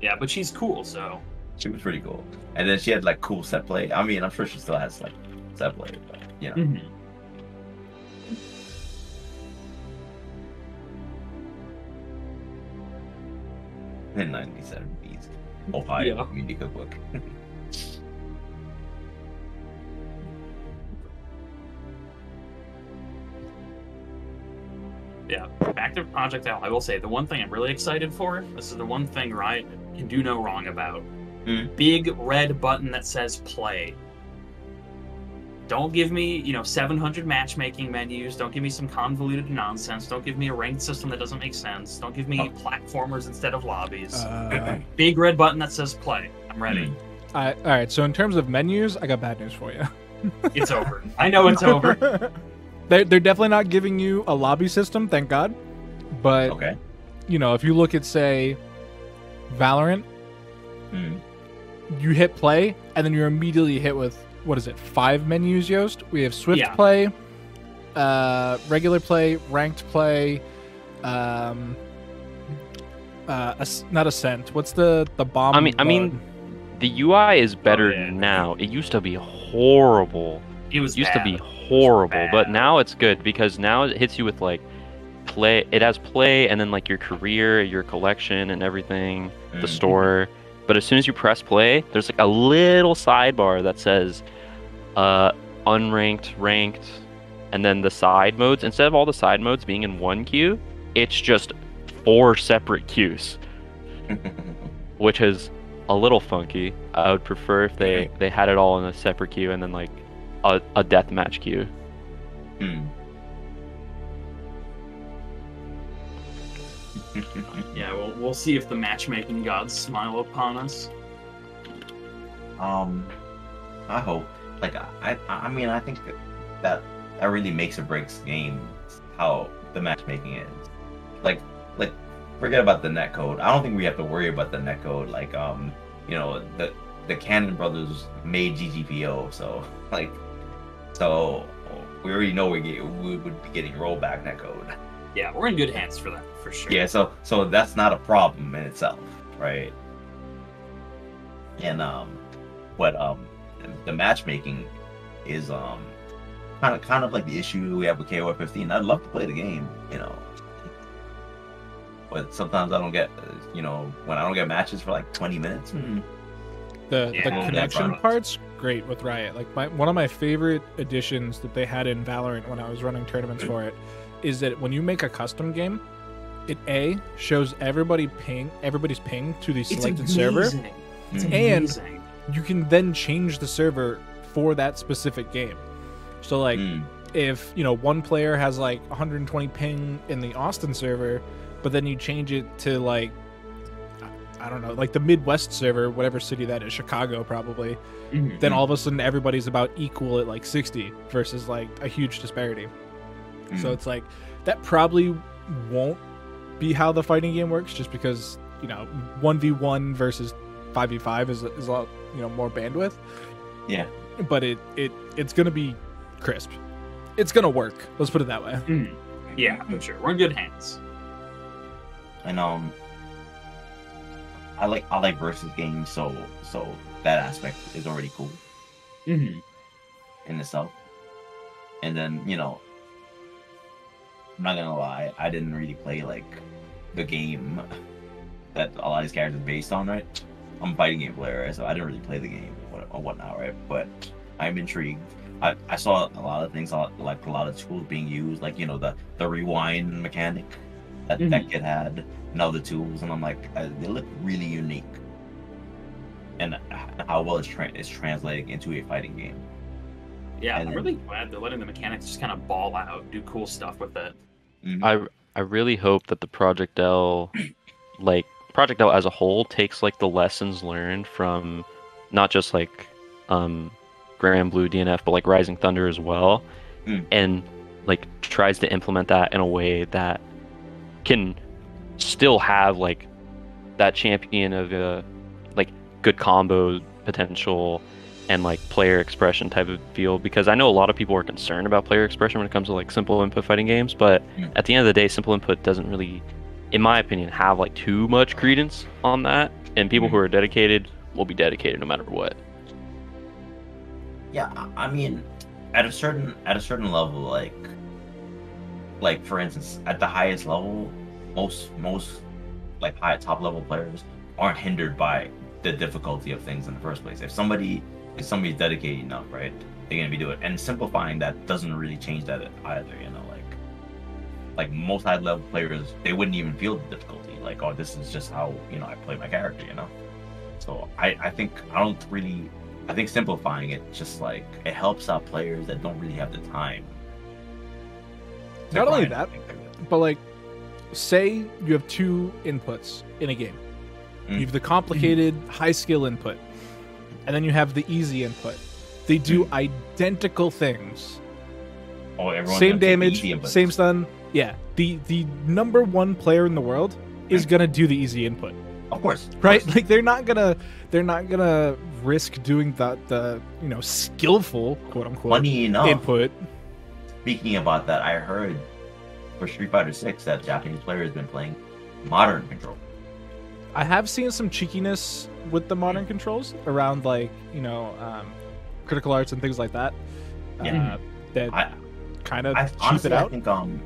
yeah, but she's cool, so. She was pretty cool, and then she had like cool set play. I mean, I'm sure she still has like set play, but you know. Mhm. in 1970s Ohio Yeah. community cookbook. <laughs> Yeah, back to Project L. I will say the one thing I'm really excited for. This is the one thing Riot can do no wrong about. Hmm. Big red button that says play. Don't give me, you know, 700 matchmaking menus. Don't give me some convoluted nonsense. Don't give me a ranked system that doesn't make sense. Don't give me Oh. platformers instead of lobbies. Uh, <laughs> Big red button that says play. I'm ready. I, all right. So in terms of menus, I got bad news for you. <laughs> It's over. I know it's over. <laughs> they're they're definitely not giving you a lobby system, thank God. But Okay. you know, if you look at say Valorant, Mm. you hit play, and then you're immediately hit with what is it? Five menus, Yoast? We have Swift Yeah. play, uh, regular play, ranked play, um, uh, As- not ascent. What's the the bomb? I mean- I mean. The UI is better yeah. now. It used to be horrible. It was It used to be horrible, but now it's good because now it hits you with like play. It has play and then like your career, your collection, and everything, the Mm. store. But as soon as you press play, there's like a little sidebar that says uh, unranked, ranked, and then the side modes. Instead of all the side modes being in one queue, it's just four separate queues, <laughs> which is a little funky. I would prefer if they they had it all in a separate queue and then like a, a deathmatch queue. Mm. <laughs> Yeah, we'll, we'll see if the matchmaking gods smile upon us. Um, I hope. Like, I, I mean, I think that that really makes or breaks games how the matchmaking is. Like, like, forget about the netcode. I don't think we have to worry about the netcode. Like, um, you know, the the Cannon brothers made GGPO, so <laughs> like, so we already know we get we would be getting rollback netcode. Yeah, we're in good hands for that, for sure. Yeah, so so that's not a problem in itself, right? And um, what um, the matchmaking is um, kind of kind of like the issue we have with KOF 15. I'd love to play the game, you know, but sometimes I don't get, uh, you know, when I don't get matches for like 20 minutes. mm, the Yeah, the connection part's great with Riot. Like my one of my favorite additions that they had in Valorant when I was running tournaments for it is that when you make a custom game, it a shows everybody ping everybody's ping to the selected amazing. server. It's And- amazing. You can then change the server for that specific game. So like Mm, if you know one player has like 120 ping in the Austin server, but then you change it to like I don't know, like the Midwest server, whatever city that is, Chicago probably. Mhm. Then all of a sudden everybody's about equal at like 60 versus like a huge disparity. So mm. it's like that probably won't be how the fighting game works, just because you know 1v1 versus 5v5 is is a lot you know more bandwidth. Yeah. But it it it's gonna be crisp. It's gonna work. Let's put it that way. Mhm. Yeah, for sure. We're in good hands. and um I like I like versus games so so that aspect is already cool hmm in itself. And then, you know, I'm not gonna lie, I didn't really play like the game that a lot of these characters are based on, right? I'm a fighting game player, right? so I didn't really play the game or or whatnot, right? But I'm intrigued. I, I saw a lot of things, like a lot of tools being used, like you know the the rewind mechanic that that kid had, and other tools, and I'm like, uh, they look really unique, and how well it's, tra- it's translating into a fighting game. Yeah, And I'm then- really glad they're letting the mechanics just kind of ball out, do cool stuff with it. Mhm. I I really hope that the Project L, like Project L as a whole, takes like the lessons learned from not just like um Granblue DNF, but like Rising Thunder as well, Mm. and like tries to implement that in a way that can still have like that champion of uh, like good combo potential and like player expression type of feel because I know a lot of people are concerned about player expression when it comes to like simple input fighting games, but Mm. at the end of the day, simple input doesn't really, in my opinion, have like too much credence on that. And people who Mm. are dedicated will be dedicated no matter what. Yeah, I- I mean, at a certain at a certain level, like, like for instance, at the highest level, most most like high top level players aren't hindered by the difficulty of things in the first place. If somebody if somebody's dedicated enough, right, they're gonna be doing it. And simplifying that doesn't really change that either. You know, like like most high level players, they wouldn't even feel the difficulty. Like, oh, this is just how you know I play my character. You know. So I I think I don't really I think simplifying it just like it helps out players that don't really have the time. Not only that. But like, say you have two inputs in a game. Mm. You have the complicated high skill input, and then you have the easy input. They do Mm. identical things. oh, everyone same damage, same stun. Yeah, the the number one player in the world is gonna do the easy input, Of course, of right? course. Like they're not gonna they're not gonna risk doing the the you know skillful quote unquote Funny enough, input. speaking about that, I heard for Street Fighter Six that Japanese player has been playing modern control. I have seen some cheekiness with the modern controls around like you know um, critical arts and things like that. Yeah. Uh, that I, kind of I cheap honestly, it I out. think um.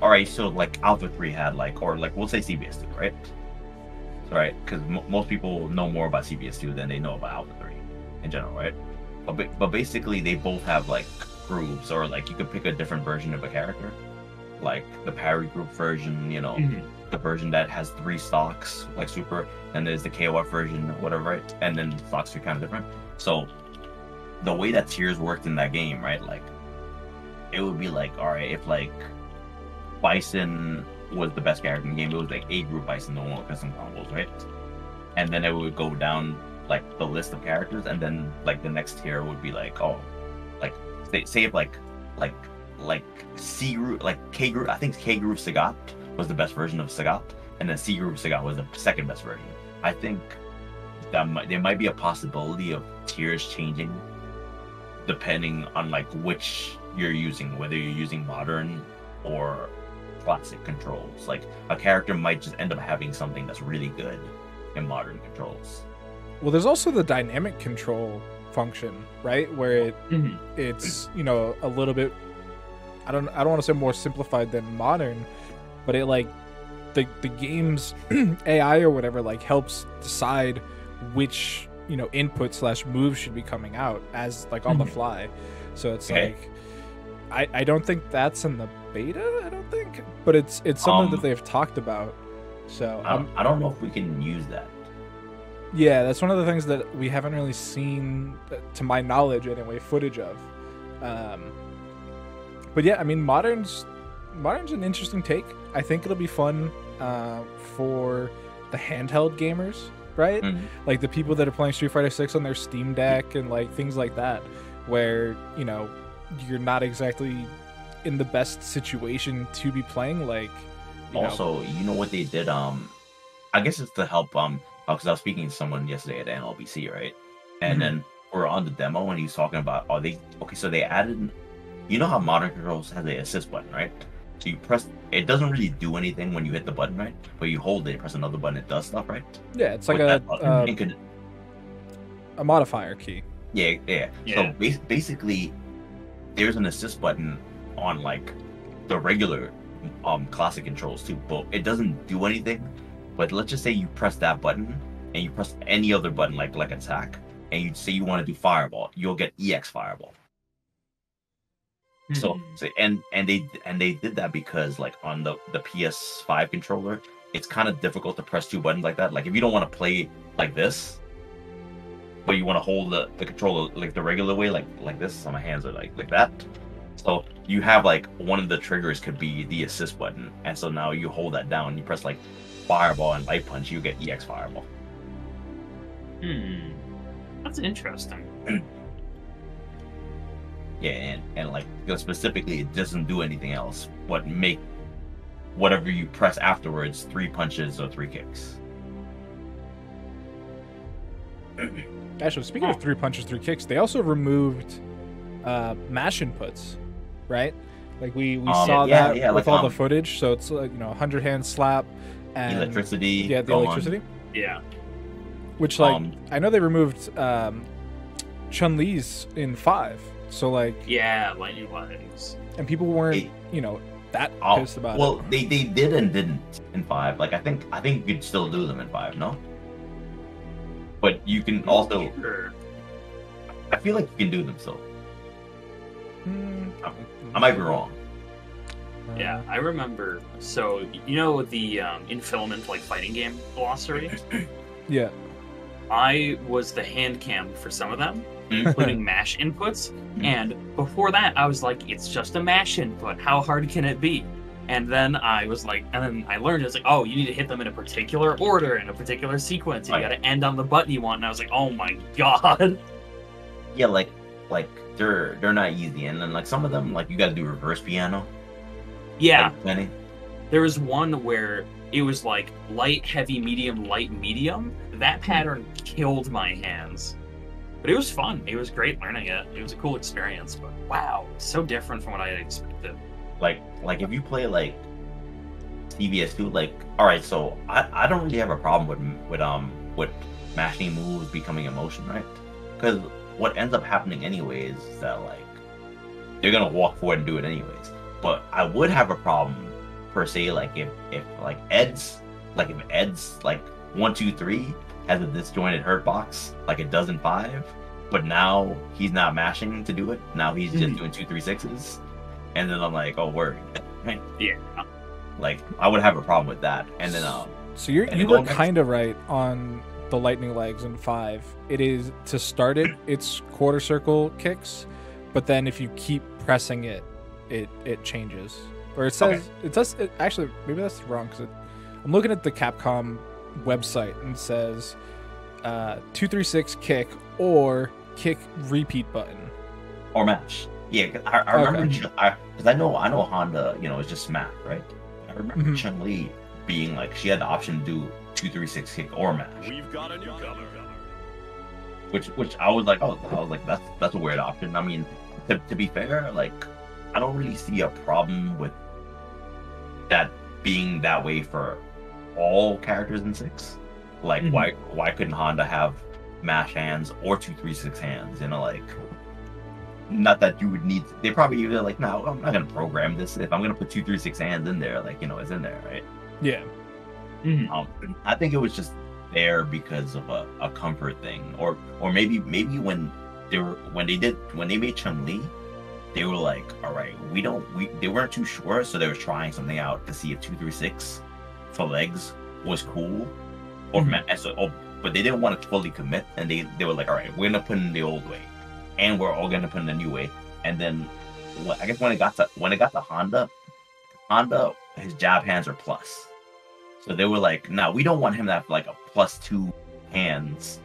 All right, so like Alpha Three had like, or like we'll say CVS Two, right? Right, because m- most people know more about CVS Two than they know about Alpha Three, in general, right? But but basically, they both have like groups, or like you could pick a different version of a character, like the parry group version, you know, Mhm. The version that has three stocks, like super, and there's the KOF version, whatever, right? And then stocks are kind of different. So the way that tiers worked in that game, right? Like it would be like, all right, if like Bison was the best character in the game, it was like A group Bison, no more custom combos, right? And then it would go down like the list of characters, and then like the next tier would be like, oh, like say, say if like like like C group, like K group, I think K group Sagat was the best version of Sagat, and then C group Sagat was the second best version. I think that might, there might be a possibility of tiers changing depending on like which you're using, whether you're using modern or classic controls. Like a character might just end up having something that's really good in modern controls. Well, there's also the dynamic control function, right? Where it Mhm. it's you know a little bit. I don't I don't want to say more simplified than modern, but it like the the game's <clears throat> AI or whatever like helps decide which you know input slash move should be coming out as like on the Mhm. fly. So it's Okay. like I I don't think that's in the beta. I don't think, but it's it's something Um, that they've talked about. So I don't, I don't know if we can use that. yeah, that's one of the things that we haven't really seen, uh, to my knowledge anyway, footage of. Um, but yeah, I mean, modern's modern's an interesting take. I think it'll be fun uh, for the handheld gamers, right? Mhm. Like the people that are playing Street Fighter Six on their Steam Deck and like things like that, where you know you're not exactly in the best situation to be playing. Like, you know- Also, you know what they did? Um, I guess it's to help. Um, because I was speaking to someone yesterday at NLBC, right? And Mhm. then we're on the demo, and he's talking about, oh, they okay, so they added. You know how modern controls has the assist button, right? So you press. It doesn't really do anything when you hit the button, right? But you hold it, press another button, it does stuff, right? yeah, it's like With a button, uh, it could- a modifier key. Yeah, yeah. Yeah. So bas- basically, there's an assist button on like the regular um classic controls too, but it doesn't do anything. But let's just say you press that button and you press any other button like like attack, and you say you want to do fireball, you'll get EX fireball. So, Mhm. so and and they and they did that because like on the the PS5 controller, it's kind of difficult to press two buttons like that. Like if you don't want to play like this, but you want to hold the, the controller like the regular way, like like this. So my hands are like like that. So you have like one of the triggers could be the assist button, and so now you hold that down, you press like fireball and light punch, you get EX fireball. Hmm. That's interesting. <clears throat> Yeah, and, and like specifically, it doesn't do anything else but make whatever you press afterwards three punches or three kicks. <clears throat> Actually, speaking of three punches, three kicks, they also removed uh, mash inputs, right? Like we, we Um, saw yeah, that yeah, with like, all um, the footage. So it's like you know, hundred hand slap and Electricity. Yeah, the going. electricity. Yeah. Which like Um, I know they removed um, Chun Li's in five. So like, Yeah, lightning legs. and people weren't Hey. you know that Oh, pissed about well, it. they they did and didn't in five. Like I think I think you could still do them in five, no? But you can also. Sure. I feel like you can do them still. Hmm. I might be wrong. Uh, Yeah, I remember. So you know the um, infilament like fighting game glossary. Yeah. I was the hand cam for some of them. Including <laughs> mash inputs. Mhm. And before that, I was like, it's just a mash input. How hard can it be? And then I was like, and then I learned it's like, oh, you need to hit them in a particular order, in a particular sequence. You Right. got to end on the button you want. And I was like, oh my god. <laughs> yeah, like like they're they're not easy, and then like some of them like you got to do reverse piano. Yeah, Like, Penny. there was one where it was like light, heavy, medium, light, medium. That pattern killed my hands. But it was fun. It was great learning it. It was a cool experience. But wow, so different from what I had expected. like like if you play like CVS2, like all right, so I, I don't really have a problem with with um with mashing moves becoming emotion, right? Because what ends up happening anyways is that like they're gonna walk forward and do it anyways. But I would have a problem per se, like if if like Ed's like if Ed's like one two three has a disjointed hurt box like it does in five, but now he's not mashing to do it. Now he's just Mhm. doing two three sixes, and then I'm like, oh word, Yeah. like I would have a problem with that. And then um So you're you going were kind of right on the lightning legs in five. It is to start it, <clears throat> it's quarter circle kicks, but then if you keep pressing it, it it changes. Or it says it does. It, actually, maybe that's wrong because I'm looking at the Capcom website and it says uh, two three six kick or kick repeat button. or match. Yeah, I, I remember Okay. I because I know I know Honda, you know, is just smack, right? I remember Mhm. Chun Li being like she had the option to do two three six kick or match, We've got a newcomer. which which I was like, oh, I was like that's that's a weird option. I mean, to, to be fair, like I don't really see a problem with that being that way for all characters in six. Like Mhm. why why couldn't Honda have mash hands or two three six hands? You know, like not that you would need. They probably either like, no, I'm not gonna program this. If I'm gonna put two three six hands in there, like you know, it's in there, right? Yeah. Um, I think it was just there because of a, a comfort thing, or or maybe maybe when they were when they did when they made Chun Li, they were like, all right, we don't we they weren't too sure, so they were trying something out to see if two three six for legs was cool, or Mhm. so oh, but they didn't want to fully commit, and they they were like, all right, we're gonna put in the old way, and we're all gonna put in the new way, and then I guess when it got to when it got to Honda, Honda his jab hands are plus. So they were like, no, we don't want him to have like a plus two hands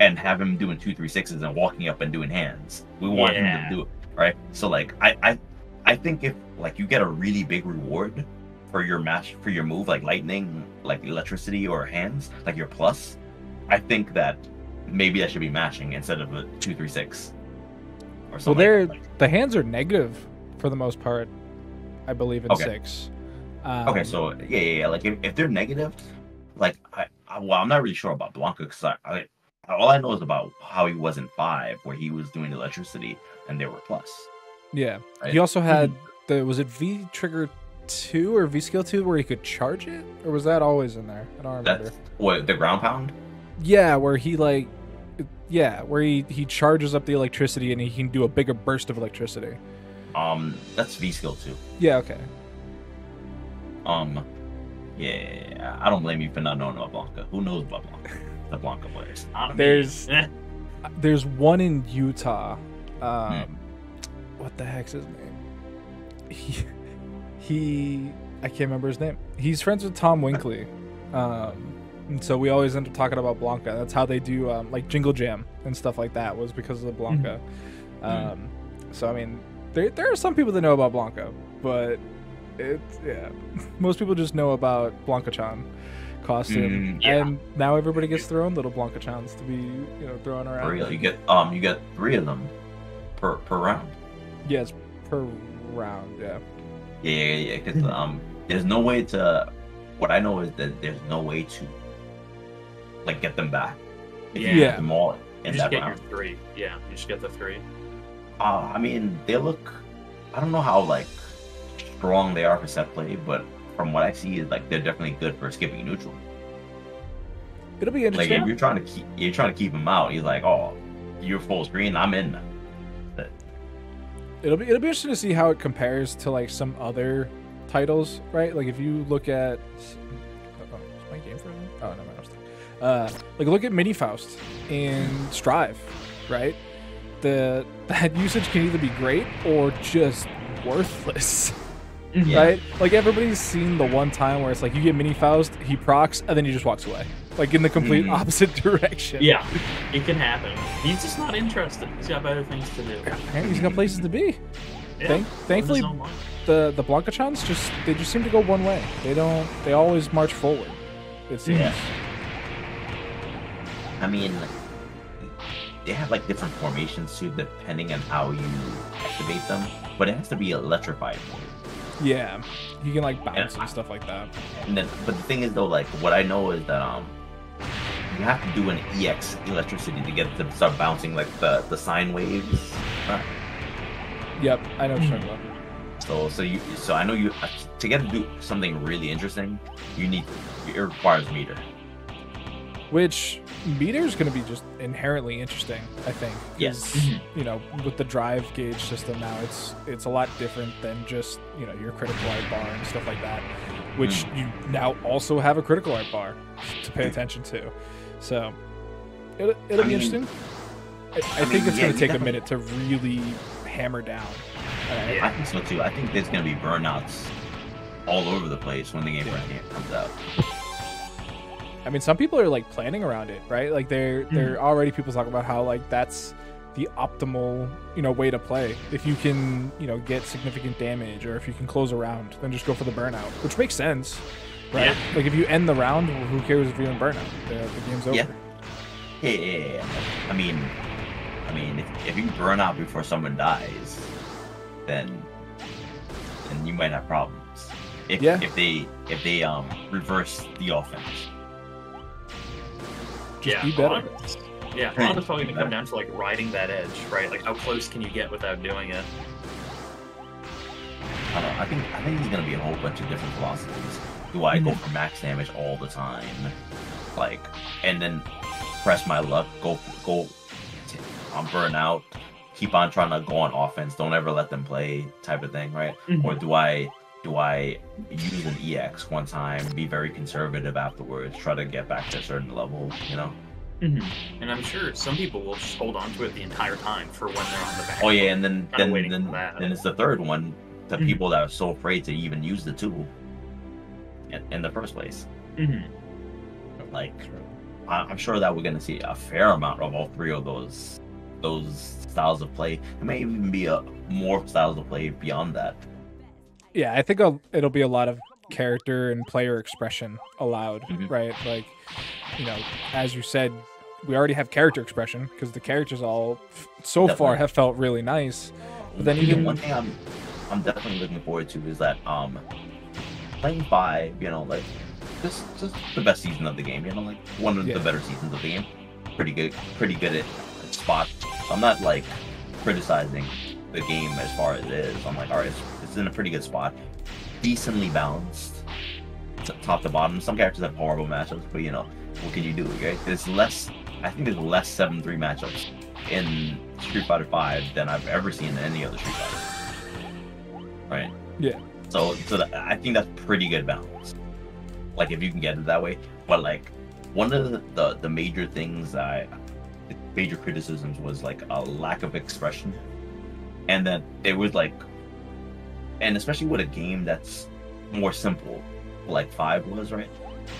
and have him doing two, three, sixes and walking up and doing hands. We want him to do it. Right. So like I, I I think if like you get a really big reward for your match for your move, like lightning, like electricity or hands, like your plus, I think that maybe that should be matching instead of a two, three, six. Or Well, something they're like the hands are negative for the most part, I believe in Okay. six. Um, Okay, so yeah, yeah, yeah. Like if, if they're negative, like I, I well, I'm not really sure about Blanka because I, I, all I know is about how he was in five, where he was doing electricity and they were plus. yeah, Right. he also had the was it V trigger two or V skill two where he could charge it, or was that always in there? I don't remember. That's what the ground pound. Yeah, where he like, yeah, where he he charges up the electricity and he can do a bigger burst of electricity. Um, that's V skill two. Yeah, okay. Um, yeah, I don't blame you for not knowing about Blanka. Who knows about Blanka? The Blanka players. There's- Eh. There's one in Utah. Um, Hmm. What the heck's his name? He, he, I can't remember his name. He's friends with Tom Winkley. Um, and so we always end up talking about Blanka. That's how they do um, like Jingle Jam and stuff like that was because of the Blanka. Mhm. Um, so I mean, there there are some people that know about Blanka, but it's yeah, <laughs> most people just know about Blanka Chan costume, Mm, yeah. and now everybody gets their own little Blanka Chans to be you know thrown around. For real, you get um, you get three of them per per round. Yes, per round. Yeah. Yeah, yeah, yeah. Because Mhm. um, there's no way to. What I know is that there's no way to, like, get them back. If you Yeah. get them all You in just that get round. your three. Yeah, you just get the three. Uh, I mean, they look. I don't know how like strong they are for set play, but from what I see, is like they're definitely good for skipping neutral. It'll be interesting. Like if you're trying to keep, you're trying to keep him out. He's like, oh, you're full screen. I'm in. now." It'll be it'll be interesting to see how it compares to like some other titles, right? Like if you look at, oh, is my game frozen? Oh no, my Uh, like look at Mini Faust in Strive, right? The <laughs> that usage can either be great or just worthless. <laughs> Yeah. Right? Like everybody's seen the one time where it's like you get Mini Faust, he procs, and then he just walks away. Like in the complete Mhm. opposite <laughs> direction. Yeah, it can happen. He's just not interested. He's got better things to do. And he's got places to be. Yeah, Thank- thankfully- live his own life. The the Blanka chans just they just seem to go one way. They don't they always march forward. It seems. Yeah. I mean, they have like different formations too, depending on how you activate them. But it has to be electrified. Yeah. You can like bounce Yeah. and stuff like that. And then, but the thing is though, like what I know is that um, you have to do an EX electricity to get them to start bouncing like the the sine waves. Uh, Yep, I know what you're talking about. So so you so I know you to get to do something really interesting, you need it requires meter. Which meter is going to be just inherently interesting, I think. Yes. You know, with the drive gauge system now, it's it's a lot different than just you know your critical art bar and stuff like that, which Hmm. you now also have a critical art bar to pay attention to. So it'll, it'll be mean- interesting. I, I, I think mean, it's yeah, going to take a minute to really hammer down. Yeah. I think so too. I think there's gonna be burnouts all over the place when the game Yeah. comes out. I mean, some people are like planning around it, right? Like they're Hmm. they're already people talk about how like that's the optimal you know way to play. If you can you know get significant damage or if you can close a round, then just go for the burnout, which makes sense, right? Yeah. Like if you end the round, who cares if you're in burnout? The, the game's over. Yeah. Yeah, yeah, yeah, yeah. I mean, I mean, if, if you burn out before someone dies, then then you might have problems. If Yeah. if they if they um reverse the offense. Just yeah, be better. of Yeah, a lot of it's probably gonna come down to like riding that edge, right? Like how close can you get without doing it? I don't know. I think I think there's gonna be a whole bunch of different philosophies. Do I go Mhm. for max damage all the time, like, and then press my luck, go go t- on burnout, keep on trying to go on offense, don't ever let them play, type of thing, right? Or do I do I use an EX one time, be very conservative afterwards, try to get back to a certain level, you know? Mm-hmm. And I'm sure some people will just hold on to it the entire time for when they're on the back. Oh yeah, and then then then, then it's the third one, the Mhm. people that are so afraid to even use the tool in, in the first place. hmm Like, I- I'm sure that we're gonna see a fair amount of all three of those those styles of play. There may even be a more styles of play beyond that. Yeah, I think I'll, it'll be a lot of character and player expression allowed, Mhm. right? Like, you know, as you said, we already have character expression because the characters all f- so far have felt really nice. But then even- one thing I'm I'm definitely looking forward to is that um playing five, you know, like just just the best season of the game, you know, like one of Yeah. the better seasons of the game. Pretty good pretty good at spot. I'm not like criticizing the game as far as it is. I'm like, alright, it's, it's in a pretty good spot. Decently balanced. Top to bottom. Some characters have horrible matchups, but you know, what can you do, right? There's less I think there's less seven three matchups in Street Fighter Five than I've ever seen in any other Street Fighter. Right. Yeah. So, so that, I think that's pretty good balance. Like if you can get it that way, but like one of the the, the major things I major criticisms was like a lack of expression, and then it was like, and especially with a game that's more simple, like Five was, right?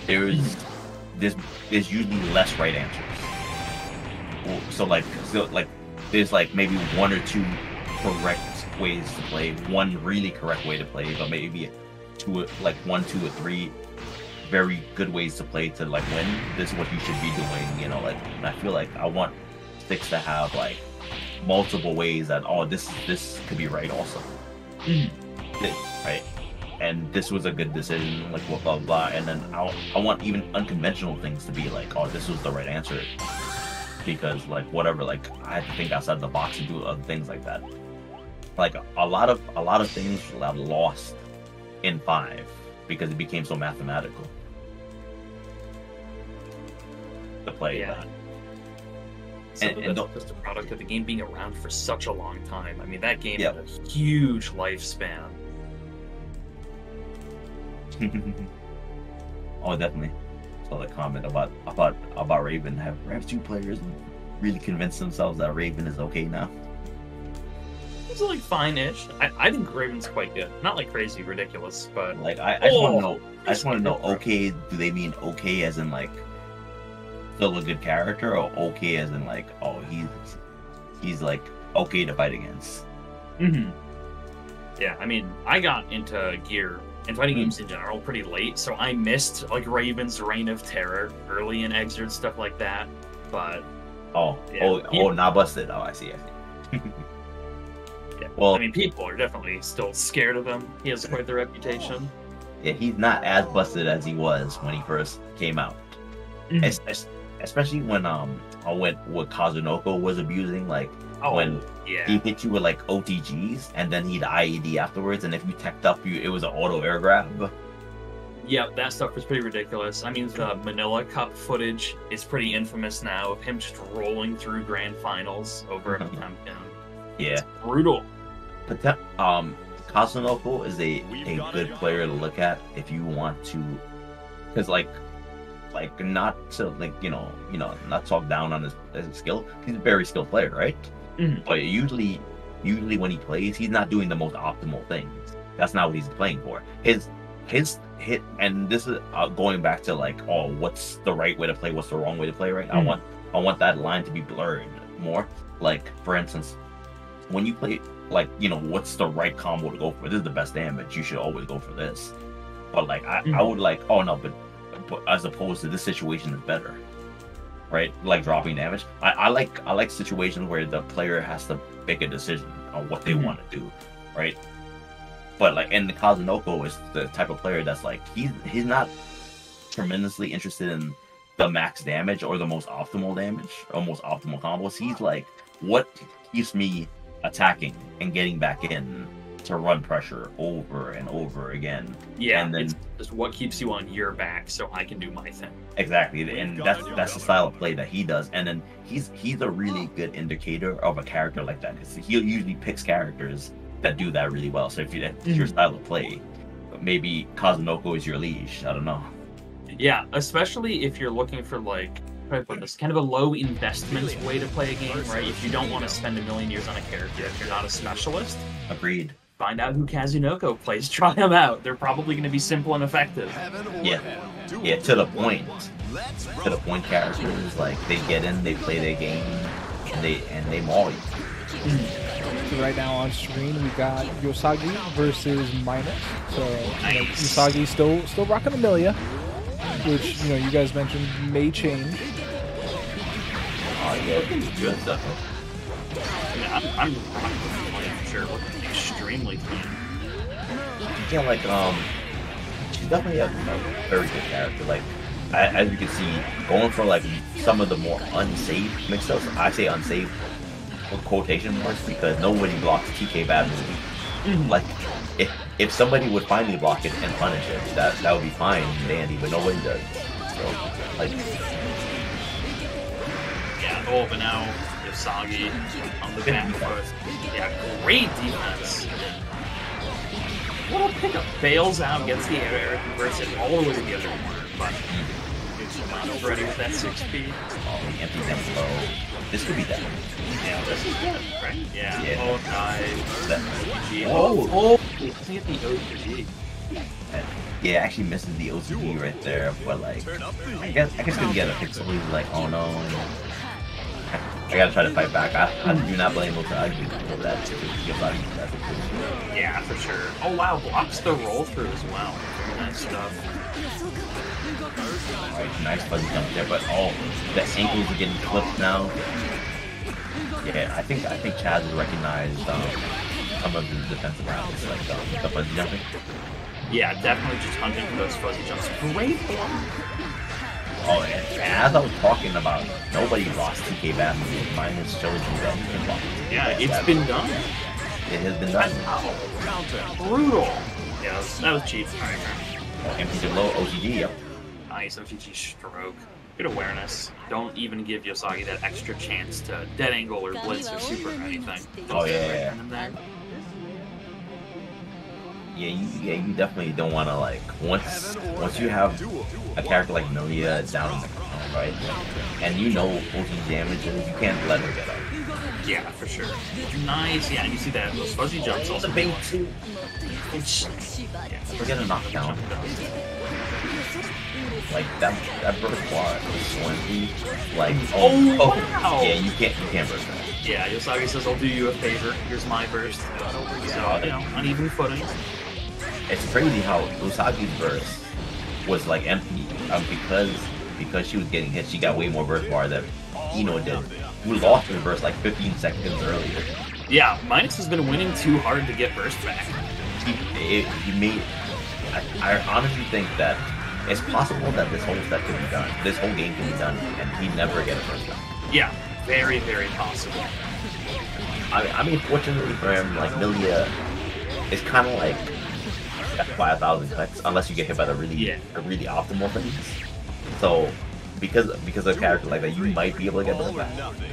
There's hmm. there's there's usually less right answers. So like so like there's like maybe one or two correct ways to play, one really correct way to play, but maybe two like one, two, or three very good ways to play to like win. This is what you should be doing, you know. Like and I feel like I want sticks to have like multiple ways that oh this this could be right also. Mm-hmm. Th- right? And this was a good decision, like blah blah blah. And then I I want even unconventional things to be like oh this was the right answer because like whatever like I had to think outside the box and do other things like that. Like a lot of a lot of things got lost in five because it became so mathematical. To play Yeah. And- and that's just a product of the game being around for such a long time. I mean, that game Yeah. had a huge lifespan. <laughs> oh, definitely. saw the comment about about about Raven. Have have two players really convinced themselves that Raven is okay now? Like fine-ish. I, I think Raven's quite good. Not like crazy ridiculous, but Like I, I just want Oh, to know. I just want to know. Okay, do they mean okay as in like still a good character, or okay as in like oh he's he's like okay to fight against? hmm Yeah, I mean, I got into gear and fighting Mhm. games in general pretty late, so I missed like Raven's Reign of Terror early in Xrd stuff like that. But Oh Yeah. oh oh not busted. Oh I see I see. <laughs> yeah, Well- I mean, people are definitely still scared of him. He has quite the reputation. Yeah, he's not as busted as he was when he first came out. Mhm. Es- especially when um uh, when what Kazunoko was abusing, like Oh, when yeah, he hit you with like OTGs and then he'd IAD afterwards, and if you teched up, you it was an auto air grab. yeah, that stuff was pretty ridiculous. I mean, the Manila Cup footage is pretty infamous now of him just rolling through grand finals over a <laughs> Mhm. Yeah, Brutal. but that, um, Kazunoko is a a good player to look at if you want to, because like. Like not to like you know you know not talk down on his, his skill. He's a very skilled player, right? Mhm. But usually, usually when he plays, he's not doing the most optimal things. That's not what he's playing for. His his hit, and this is uh, going back to like, oh, what's the right way to play? What's the wrong way to play? Right? I Mhm. want I want that line to be blurred more. Like for instance, when you play, like you know, what's the right combo to go for? This is the best damage. You should always go for this. But like, I, I Mhm. would like, oh no, but, but as opposed to this situation is better right? Like dropping damage. I, I like I like situations where the player has to make a decision on what they Mhm. want to do, right? But like, and the Kazunoko is the type of player that's like he's he's not tremendously interested in the max damage or the most optimal damage or most optimal combos. He's like, what keeps me attacking and getting back in to run pressure over and over again Yeah, And then- it's just what keeps you on your back so I can do my thing. Exactly, and that's that's the style of play that he does. And then he's he's a really good indicator of a character like that because he usually picks characters that do that really well. So if you, that's your Mhm. style of play, maybe Kazunoko is your leash. I don't know. Yeah, especially if you're looking for like how do I put this kind of a low investment way to play a game, right? If you don't want to spend a million years on a character, if you're not a specialist, Agreed. find out who Kazunoko plays, <laughs> try them out. They're probably going to be simple and effective. Yeah. Yeah, to the point. To the point, characters like they get in, they play their game, and they and they maul you. So right now on screen we got Yosagi versus Minus. So you know, Nice. Yosagi still still rocking Amelia, which you know you guys mentioned may change. Oh yeah, good stuff. I mean, I'm, I'm, I'm sure. Looking extremely clean. Yeah, like um, she's definitely a, very good character. Like a- as you can see, going for like some of the more unsafe mix-ups. I say unsafe with quotation marks because nobody blocks TK Bad Moon. Like if if somebody would finally block it and punish it, that that would be fine and dandy, but nobody does. So like Yeah, oh, but now Yosagi on the back foot. Yeah, great defense. What a pickup. Bails out, gets the air, air, converts it all the way to the other corner. But not ready with that 6P. oh, the empty them low. This could be that. Yeah, this is good, right? Yeah. Yeah. Oh, nice. That OTG. Whoa. Oh, oh he doesn't get the OTG. yeah, actually misses the OTG right there, but like Turn up the I guess I guess gonna get a pixel. He's like, oh no. I gotta try to fight back. I, I do not blame Okagi for that. For that situation. Yeah, for sure. Oh, wow. Blocks the roll through as well. Nice stuff. Alright, nice fuzzy jump there, but oh, the ankles are getting clipped now. Yeah, I think I think Chaz has recognized um, some of his defensive rounds, like um, the fuzzy jumping. Yeah, definitely just hunting for those fuzzy jumps. Great block. Oh, and, and as I was talking about, nobody lost TK Bad Moon. Minus shows you that he can block. Yeah, That- it's that- been done. It has been done. Wow. Counter. Brutal. Yeah, that was, that was cheap. Alright, Oh, empty to low OTG. Yep. nice OTG stroke. Good awareness. Don't even give Yosagi that extra chance to dead angle or blitz or super or anything. Oh, yeah, yeah, yeah. Yeah, you, yeah, you definitely don't want to like once once you have a character like Millia down in the ground, right? And you know OT damages, you can't let her get up. Yeah, for sure. Nice. Yeah, and you see that those fuzzy jumps also. The bait too. It's, We're gonna knock down. Like that that burst bar is slinky. Like oh, oh, oh, wow. yeah, you can't you can't burst that. Yeah, Yosagi says, I'll do you a favor. Here's my burst. So, you know, uneven footing. It's crazy how Usagi's burst was like empty um, because because she was getting hit. She got way more burst bar than I-No did. Who lost his burst like 15 seconds earlier. Yeah, Minus has been winning too hard to get burst back. He, it, he made. I, I honestly think that it's possible that this whole step can be done. This whole game can be done, and he never get a first down. Yeah, very, very possible. I mean, I mean, fortunately for him, like Millia is kind of like by a thousand cuts, unless you get hit by the really, Yeah. the really optimal things. So, because because of a character like that, you might be able to get All those or back. nothing.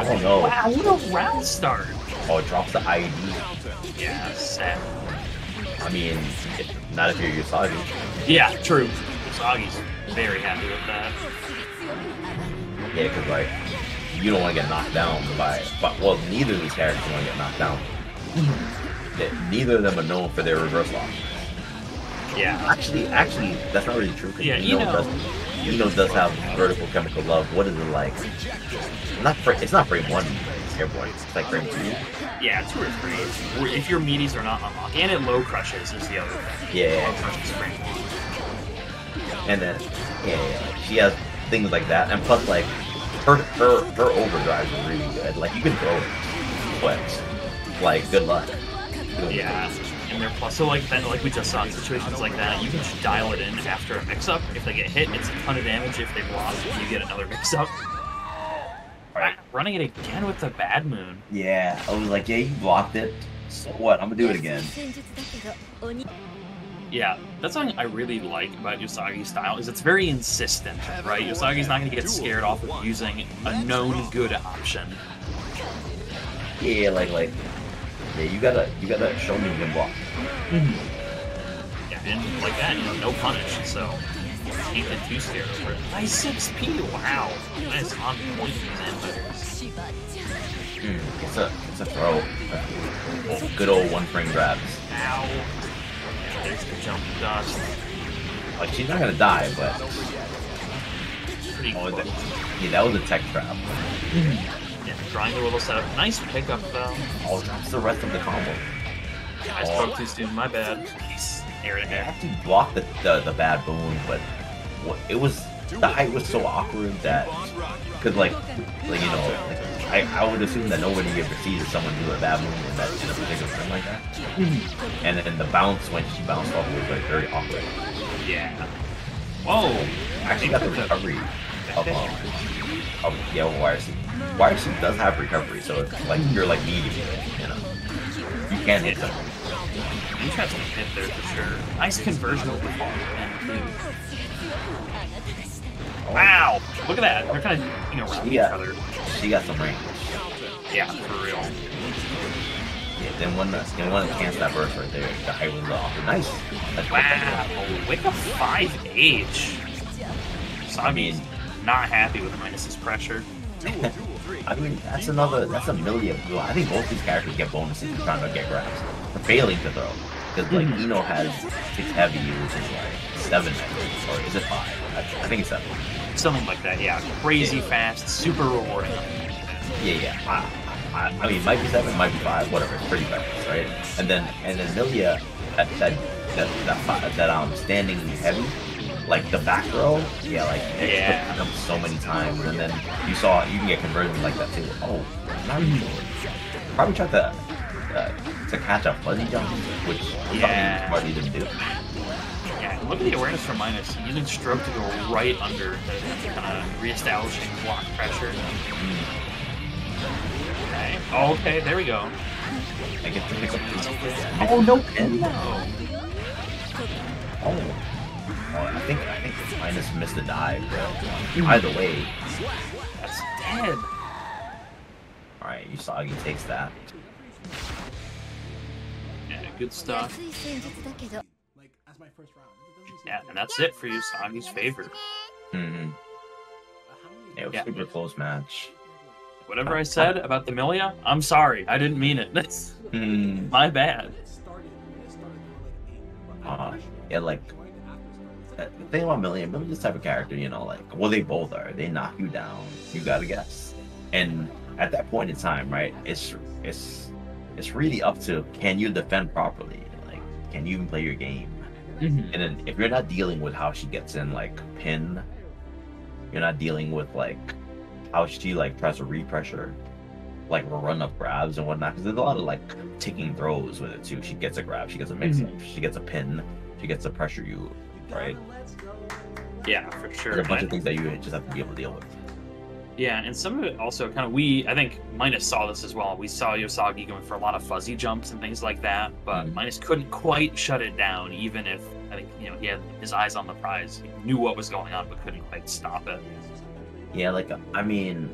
Oh no! Wow, what a round start. Oh, it drops the IAD. Yeah, sad. I mean, not if you're Usagi. Yeah, true. Usagi's very happy with that. Yeah, because like you don't want to get knocked down by, but well, neither of these characters want to get knocked down. That neither of them are known for their reverse lock. Yeah. Actually, actually, that's not really true. Yeah, I-No I-No- does. I-No does have vertical chemical love. What is it like? Not fra- it's not frame one. Airborne. It's like frame two. Yeah, two or three. If your meaties are not unlocked. And it low crushes is the other thing. Yeah. Low crushes frame one. And then yeah, yeah, she has things like that, and plus like her her her overdrive is really good. Like you can throw it, but like good luck. Yeah. And they're plus so like that like we just saw in situations like that, you can just dial it in after a mix up. If they get hit, it's a ton of damage. If they block, you get another mix up. Right. Running it again with the bad moon. Yeah, I was like, yeah, you blocked it. So what? I'm gonna do it again. Yeah, that's something I really like about Usagi's style is it's very insistent, right? Usagi's not gonna get scared off of using a known good option. Yeah, like like yeah, you gotta you gotta show me you can block. Yeah, and like that, you know, no punish, so can't two too scared over it. Nice 6P, wow. That is on point for vampires. Mm, it's a it's a throw. Oh, good old one frame grabs. Ow. Yeah, there's the jump dust. Like she's not gonna die, but Pretty oh, close. that, yeah, that was a tech trap. Yeah, trying a little setup. Nice pickup though. Oh, that's the rest of the combo. I spoke too soon, my bad. Peace. Air to I air. have to block the, the, the Bad Moon, but what, it was the height was so awkward that because like like you know like, I, I would assume that nobody ever sees someone do a bad move in that in a particular frame like that. and then the bounce when she bounced off was like very awkward. Yeah. Whoa. I actually got the recovery of um of yeah YRC. YRC does have recovery, so it's like you're like needing it, you know. You can hit them. Interesting hit there for sure. Nice conversion over ball. Wow! Look at that. They're kind of you know around each other. She got some range. Yeah, for real. Yeah, then one that then one that cancels that burst right there. The height was off. Nice. That's Wow. Wake up five H. So I mean, not happy with the Minus's pressure. I mean, that's another, that's a million. I think both these characters get bonuses for trying to get grabs. For failing to throw. Because, like, Mhm. I-No has six heavy, which is like seven heavy. Or is it five? I, I think it's seven. Something like that. Yeah. Crazy fast, super rewarding. Yeah, yeah. I, I, I mean, it might be seven, might be five, whatever. It's pretty fast, right? And then, and then Millia, that, that, that, that, that um, standing heavy, like the back row, yeah, like Yeah. them so many times, and then you saw you can get conversions like that too. Oh, not even probably tried to uh, to catch a fuzzy jump, which Yeah. probably probably didn't do. Yeah, look at the awareness from Minus. Using stroke to go right under the kind of reestablishing block pressure. Okay. Oh, okay, there we go. I get to pick up. Oh no! And, No. oh, Oh, I think I think Minus missed a dive, but mm. either way, that's dead. Alright, you Sagi takes that. Yeah, good stuff. Yeah, and that's it for Usagi's favor. Mm-hmm. Yeah, it was yeah. super close match. Whatever I said about the Millia, I'm sorry. I didn't mean it. <laughs> Mm. my bad. Uh, yeah, like the thing about Millia, Millia's this type of character, you know, like well, they both are. They knock you down. You gotta guess. And at that point in time, right, it's it's it's really up to can you defend properly? Like, can you even play your game? Mhm. And then if you're not dealing with how she gets in like pin, you're not dealing with like how she like tries to repressure, like run up grabs and whatnot. Because there's a lot of like ticking throws with it too. She gets a grab, she gets a mix up, she gets a pin, she gets to pressure you, right? Yeah, for sure. There's a bunch of things that you just have to be able to deal with. Yeah, and some of it also kind of we I think Minus saw this as well. We saw Yosagi going for a lot of fuzzy jumps and things like that, but Mhm. Minus couldn't quite shut it down, even if I think you know he had his eyes on the prize. He knew what was going on, but couldn't quite stop it. Yeah, like I mean,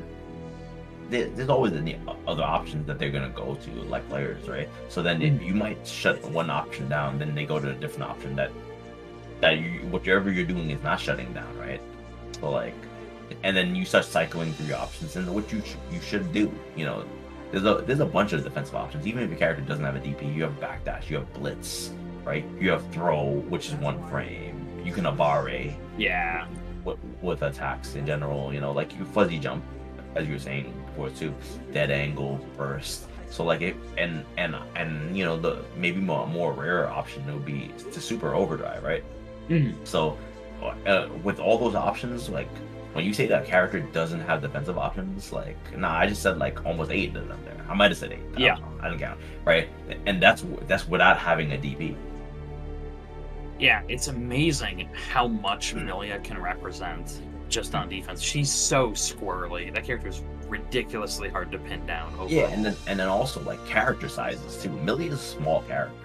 there's always any other options that they're gonna go to, like players, right? So then if you might shut one option down, then they go to a different option that that you whatever you're doing is not shutting down, right? So like, and then you start cycling through your options, and what you sh- you should do, you know, there's a there's a bunch of defensive options. Even if your character doesn't have a DP, you have backdash, you have blitz, right? You have throw, which is one frame. You can abare Yeah, with, with attacks in general. You know, like you fuzzy jump, as you were saying before too, dead angle burst. So like it, and and and you know the maybe more more rare option would be to super overdrive, right? Mhm. So uh, with all those options, like when you say that character doesn't have defensive options, like nah, I just said like almost eight of them there. I might have said eight. I Yeah. I didn't count, right? And that's that's without having a DP. yeah, it's amazing how much Millia can represent just on defense. She's so squirrely. That character is ridiculously hard to pin down. Over. Yeah, and then and then also like character sizes too. Millie is a small character.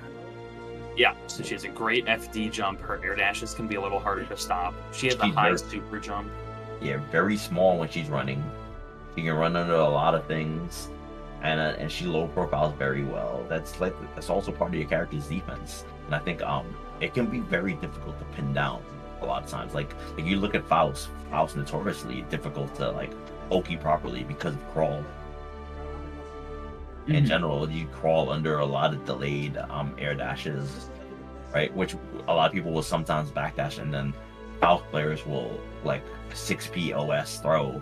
Yeah, so she has a great FD jump. Her air dashes can be a little harder to stop. She has a She's high very- super jump. Yeah, very small when she's running. She can run under a lot of things, and uh, and she low profiles very well. That's like that's also part of your character's defense. And I think um it can be very difficult to pin down a lot of times. Like like you look at Faust, Faust notoriously difficult to like pokey properly because of crawl. In Mhm. general, you crawl under a lot of delayed um air dashes, right? Which a lot of people will sometimes backdash, and then Faust players will like 6p OS throw,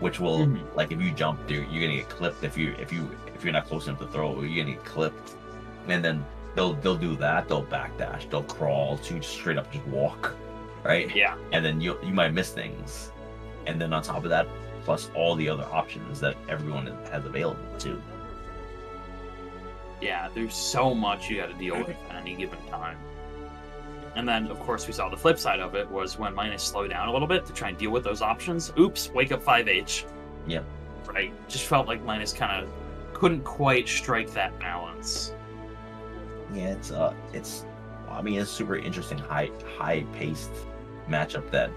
which will Mhm. like if you jump, you're, you're gonna get clipped. If you if you if you're not close enough to throw, you're gonna get clipped. And then they'll they'll do that. They'll backdash. They'll crawl to just straight up just walk, right? Yeah, And then you you might miss things. And then on top of that, plus all the other options that everyone has available too. Yeah. There's so much you got to deal with at any given time. And then, of course, we saw the flip side of it was when Minus slowed down a little bit to try and deal with those options. Oops, wake up 5H. Yep. Right. Just felt like Minus kind of couldn't quite strike that balance. Yeah, it's uh, it's, I mean, it's super interesting, high high paced matchup that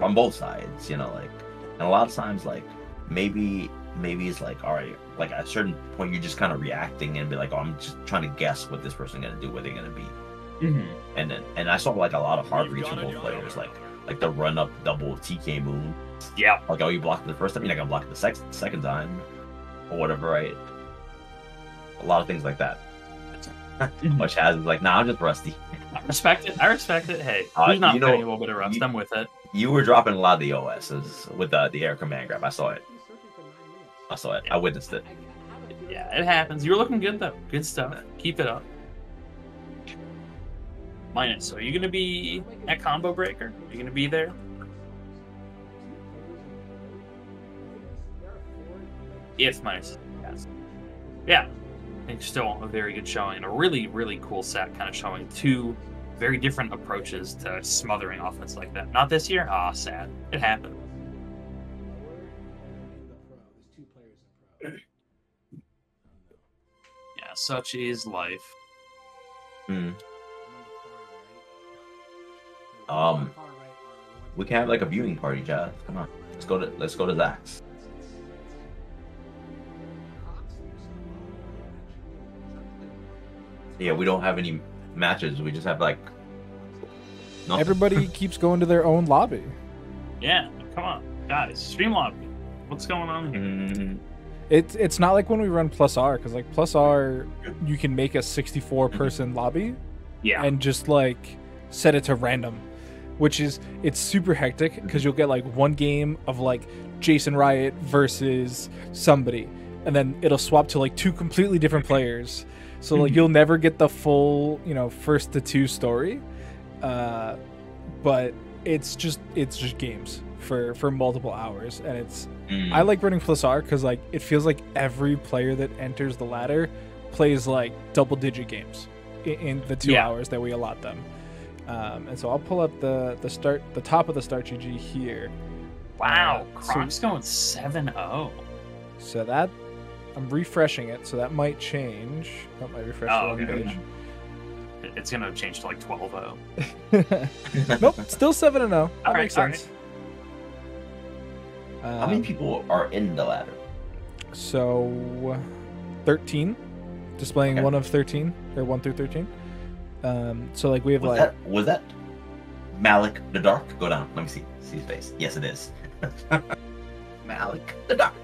on both sides, you know, like, and a lot of times, like, maybe maybe it's like, all right, like at a certain point, you're just kind of reacting and be like, oh, I'm just trying to guess what this person gonna do, what they're gonna be, Mm-hmm. and then and I saw like a lot of hard reads from both players, like like the run up double TK moon, Yeah. like oh, you blocked it the first time, you're not gonna block it the sec- second time, or whatever, right? A lot of things like that. Mhm. Which has is like, nah, I'm just rusty. I respect it. I respect it. Hey, Uh, who's not you know- getting a little bit of rust? you- I'm with it. You were dropping a lot of the OSs with the, the air command grab. I saw it. I saw it. I witnessed it. Yeah, it happens. You're looking good though. Good stuff. Keep it up. Minus, so are you gonna be at Combo Breaker? Are you gonna be there? If minus yes. Yeah. I think still a very good showing and a really, really cool set kind of showing two very different approaches to smothering offense like that. Not this year? Ah, sad. It happened. Yeah, such is life. Hmm. Um, we can have like a viewing party, Chad. Come on, let's go to let's go to Zach's. yeah, we don't have any matches. We just have like nothing. Everybody <laughs> keeps going to their own lobby. Yeah, come on, guys, stream lobby. What's going on here? Mm, It's it's not like when we run plus R because like plus R, you can make a 64 mm-hmm. person lobby Yeah, and just like set it to random, which is it's super hectic because mm-hmm. you'll get like one game of like Jason Riot versus somebody, and then it'll swap to like two completely different mm-hmm. players. So like you'll never get the full you know first to two story, uh, but it's just it's just games for for multiple hours, and it's mm. I like running plus R because like it feels like every player that enters the ladder plays like double digit games in, in the two Yeah. hours that we allot them. Um, and so I'll pull up the the start the top of the start GG here. wow, uh, so- going oh. 7-0. So that I'm refreshing it, so that might change. That might refresh Oh, the wrong okay. It's gonna change to like oh. 12-0. <laughs> nope, still seven and zero. That Alright, makes sense. How many Um, people are in the ladder? So, 13, displaying Okay. one of 13, or 1 through 13. Um, so, like, we have, Was like, that was that Malik the Dark? Go down. Let me see. See his face. Yes, it is. <laughs> Malik the Dark.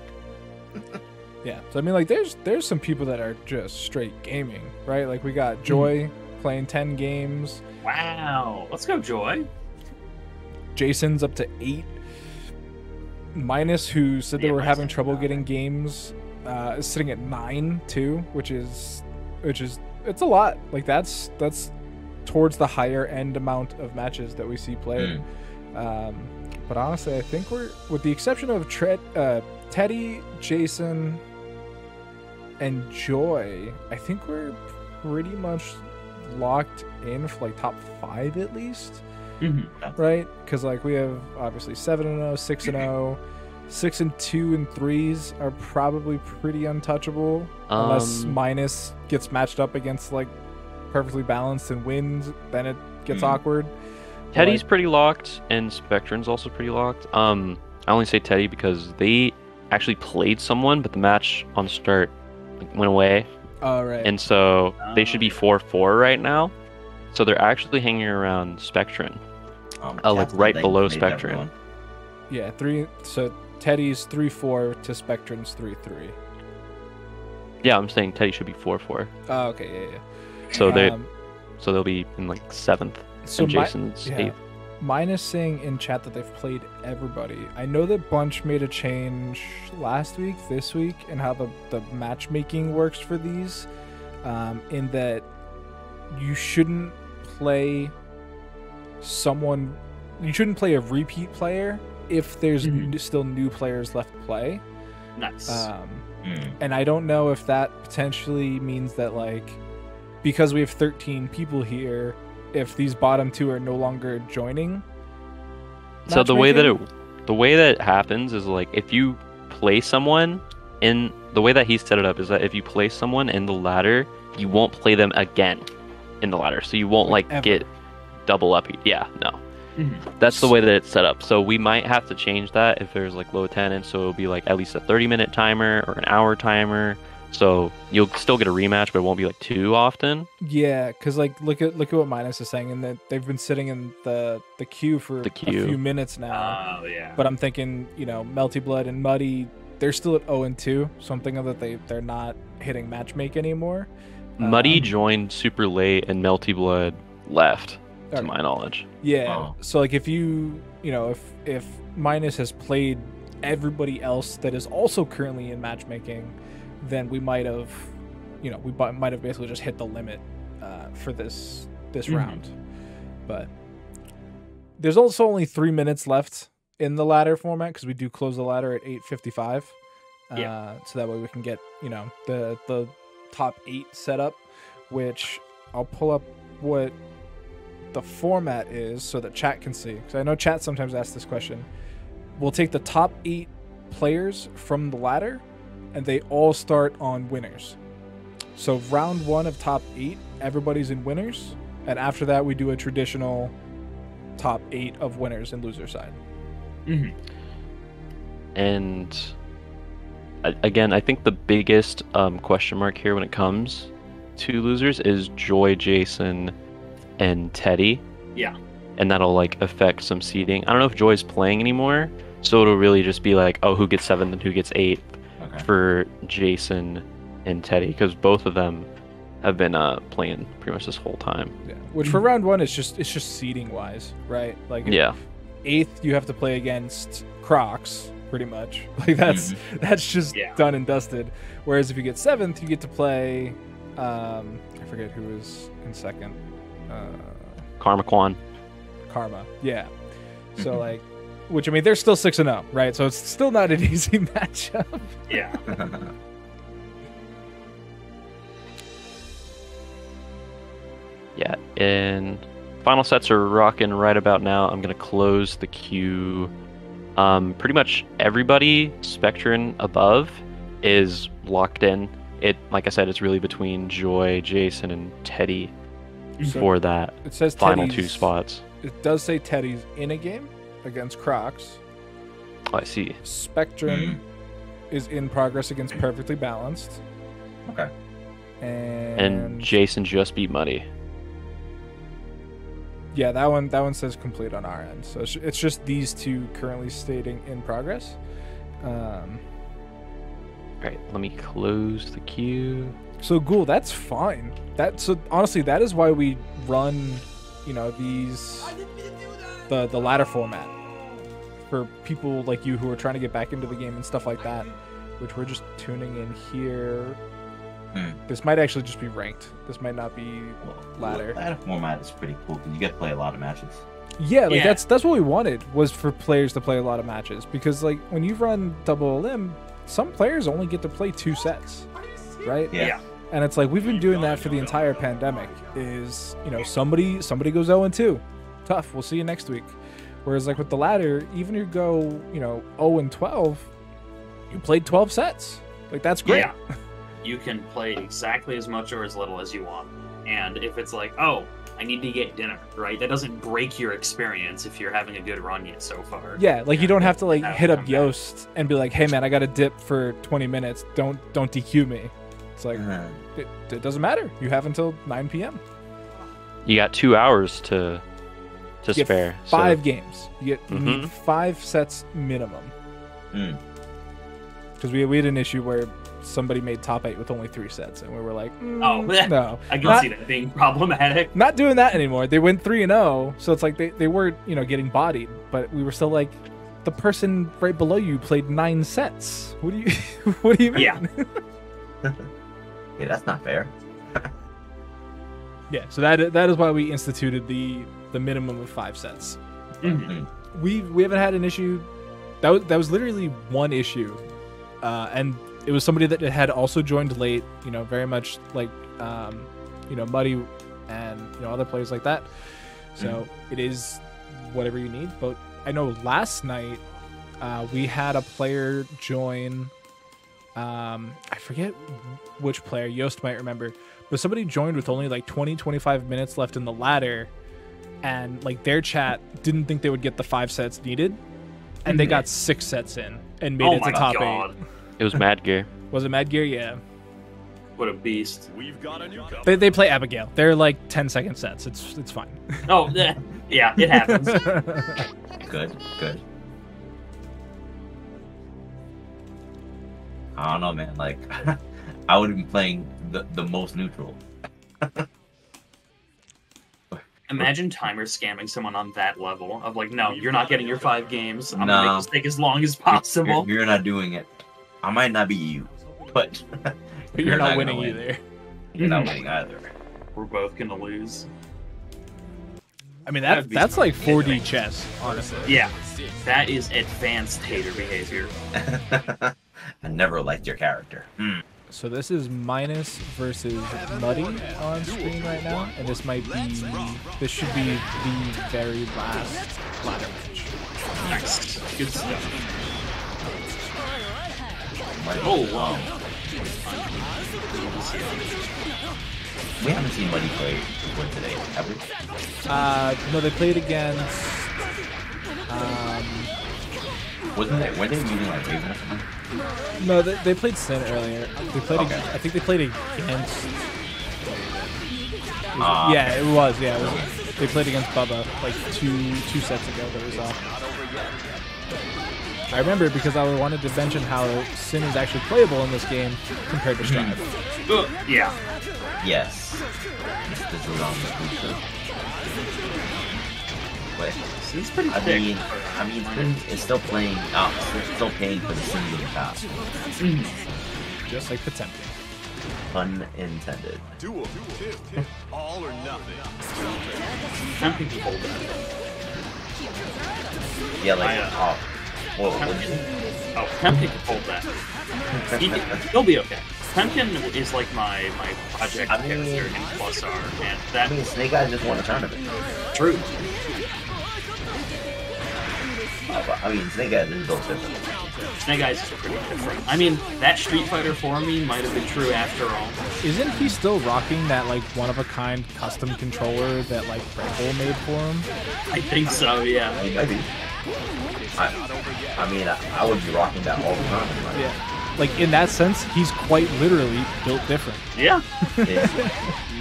<laughs> yeah. So, I mean, like, there's there's some people that are just straight gaming, right? Like, we got Joy playing 10 games, Wow, let's go, Joy. Jason's up to 8. Minus, who said they Yeah, were having trouble getting games, uh, is sitting at 9, too, which is, which is, it's a lot. Like, that's, that's towards the higher end amount of matches that we see played. Mm. Um, but honestly, I think we're, with the exception of Tre- uh, Teddy, Jason, and Joy, I think we're pretty much locked in for like top five at least, Mhm. right? Because like we have obviously seven and 0, 6 and 0, <clears throat> 6 and two and threes are probably pretty untouchable unless Um, minus gets matched up against like perfectly balanced and wins, then it gets Mhm. awkward. Teddy's like, pretty locked, and Spectron's also pretty locked. Um, I only say Teddy because they actually played someone, but the match on start went away, all right. and so they should be Oh. four four right now. So they're actually hanging around Spectron. Um, Oh, like, right below made Spectrum. Yeah, three. So Teddy's three four to Spectron's three three. Yeah, I'm saying Teddy should be four four. Oh, okay, yeah, yeah. So they Um, so they'll be in like seventh, so and my, Jason's yeah. eighth. minus saying in chat that they've played everybody. I know that Bunch made a change last week, this week, and how the the matchmaking works for these. Um, in that you shouldn't play someone, you shouldn't play a repeat player if there's Mhm. n- still new players left to play. Nice. Um, Mm. and I don't know if that potentially means that like because we have 13 people here, if these bottom two are no longer joining. So the way that it the way that it happens is like if you play someone in the way that he set it up is that if you play someone in the ladder, you won't play them again in the ladder. So you won't Like, like ever. get double up. Yeah, no. Mhm. That's the way that it's set up. So we might have to change that if there's like low attendance. So it'll be like at least a 30 minute timer or an hour timer. So you'll still get a rematch, but it won't be like too often. Yeah, because like look at look at what Minus is saying, and that they've been sitting in the the queue for The a few minutes now. Oh yeah. but I'm thinking, you know, Melty Blood and Muddy, they're still at 0 and 2, so I'm thinking that they they're not hitting matchmake anymore. Muddy Um, joined super late and Melty Blood left, to Okay. my knowledge. Yeah. Oh. So like if you you know if if Minus has played everybody else that is also currently in matchmaking, then we might have, you know, we bu- might have basically just hit the limit uh, for this this Mhm. round. But there's also only three minutes left in the ladder format because we do close the ladder at 8:55. Uh, Yeah. So that way we can get you know the the top eight setup, which I'll pull up what the format is so that chat can see. Because I know chat sometimes asks this question. We'll take the top eight players from the ladder, and they all start on winners. So round one of top eight, everybody's in winners, and after that we do a traditional top eight of winners and loser side. Mhm. And again, I think the biggest um, question mark here when it comes to losers is Joy, Jason, and Teddy. Yeah. And that'll like affect some seeding. I don't know if Joy's playing anymore, so it'll really just be like, oh, who gets seventh and who gets eighth Okay. for Jason and Teddy, because both of them have been uh, playing pretty much this whole time. Yeah. Which for round one is just it's just seeding wise, right? Like Yeah. eighth you have to play against Crocs, pretty much. <laughs> Like that's that's just Yeah. done and dusted. Whereas if you get seventh, you get to play. Um, I forget who was in second. Uh, Karma Kwan. Karma. Yeah. So Mhm. like, which I mean, they're still six and zero, right? So it's still not an <laughs> easy matchup. Yeah. <laughs> Yeah, and final sets are rocking right about now. I'm gonna close the queue. Um, pretty much everybody Spectrum above is locked in. It, like I said, it's really between Joy, Jason, and Teddy So for that it says final two spots. It does say Teddy's in a game against Crocs. Oh, I see. Spectrum is in progress against Perfectly Balanced. okay. And, And Jason just beat Muddy. Yeah, that one that one says complete on our end. So it's, just these two currently stating in progress. Um, All right, let me close the queue. so Ghoul, that's fine. That so honestly, that is why we run, you know, these the the ladder format for people like you who are trying to get back into the game and stuff like that. Which we're just tuning in here. Hmm. This might actually just be ranked. This might not be ladder. Ladder format is pretty cool because you get to play a lot of matches. Yeah, like Yeah. that's that's what we wanted was for players to play a lot of matches because like when you run double elim, some players only get to play two sets, right? Yeah. Yeah. And it's like we've been doing that for the entire pandemic. Is you know somebody somebody goes 0 and 2, tough. We'll see you next week. Whereas like with the ladder, even if you go you know 0 and 12, you played 12 sets. Like that's great. Yeah. <laughs> You can play exactly as much or as little as you want. And if it's like, oh, I need to get dinner, right? That doesn't break your experience if you're having a good run yet so far. Yeah, like you don't have to like hit up. Yoast and be like, "Hey man, I got to dip for 20 minutes. Don't don't DQ me." It's like Uh, it, it doesn't matter. You have until 9 p.m. You got two hours to to You get spare. so- Five games. You get you need Mhm. five sets minimum. mm. Because we, we had an issue where somebody made top eight with only three sets, and we were like, mm, Oh, <laughs> no, I can Not- see that being problematic. <laughs> not doing that anymore. They went three and zero, so it's like they they were you know getting bodied, but we were still like. The person right below you played nine sets. What do you, <laughs> what do you mean? Yeah. Yeah, that's not fair. Yeah, so that that is why we instituted the the minimum of five sets. Mhm. We we haven't had an issue. That was that was literally one issue, uh, and it was somebody that had also joined late. You know, very much like um, you know Muddy and you know other players like that. So it is whatever you need. But I know last night uh, we had a player join. Um, I forget which player. Yost might remember, but somebody joined with only like 20, 25 minutes left in the ladder, and like their chat didn't think they would get the five sets needed, and they Mhm. got six sets in and made Oh it to top god. eight. It was Mad Gear. Was it Mad Gear? Yeah. What a beast. We've got a newcomer. They, they play Abigail. They're like 10 second sets. It's it's fine. <laughs> Oh, yeah, yeah it happens. <laughs> Good, good. I don't know, man. Like, <laughs> I would be playing the, the most neutral. Imagine timer scamming someone on that level of like, no, you're not getting your five games. I'm No. gonna make this take as long as If possible. You're, not doing it. I might not be you, but <laughs> but you're, not, not winning win. either. you're not Mhm. winning either. We're both gonna lose. I mean that That'd be that's like 4D chess, honestly. Yeah, that is advanced hater behavior. <laughs> I never liked your character. Hmm. So this is minus versus Muddy on screen right now, and this might be this should be the very last ladder match. Nice, good stuff. Oh wow. We haven't seen Muddy play before today, have we? Uh, no, they played against. Um, Wasn't it? Were they using like Raven or something? no, they, they played Sin earlier. They played. Okay. ag- I think they played against. Ah, yeah, it was. Yeah, it was, they played against Bubba like two two sets ago. That was off. I remember because I wanted to mention how Sin is actually playable in this game compared to Strive. Ugh, <clears throat> yeah. Yes. This, this is on the booster. But It's pretty I thick. mean, I mean, mm. Sin is still playing. Uh, oh, still- still paying for the sins of the past. Mm. Just like Potemkin. Pun intended. Duel. All or nothing. Tempting to hold that. Yeah, like I, uh, oh, whoa, what did you Oh, Tempkin can hold that. He, he'll be okay. Tempkin is like my my project I mean- character in Plus R, and I mean, Snake Eyes just won a tournament. true. Oh, but, I mean, Snake Eyes is built different. Snake Eyes is pretty different. I mean, that Street Fighter for me might have been true after all. Isn't he still rocking that like one of a kind custom controller that like Red Bull made for him? I think so, yeah. I mean, maybe. I, I mean, I, I would be rocking that all the time. Like, Yeah. Like in that sense, he's quite literally built different. Yeah. <laughs> yeah.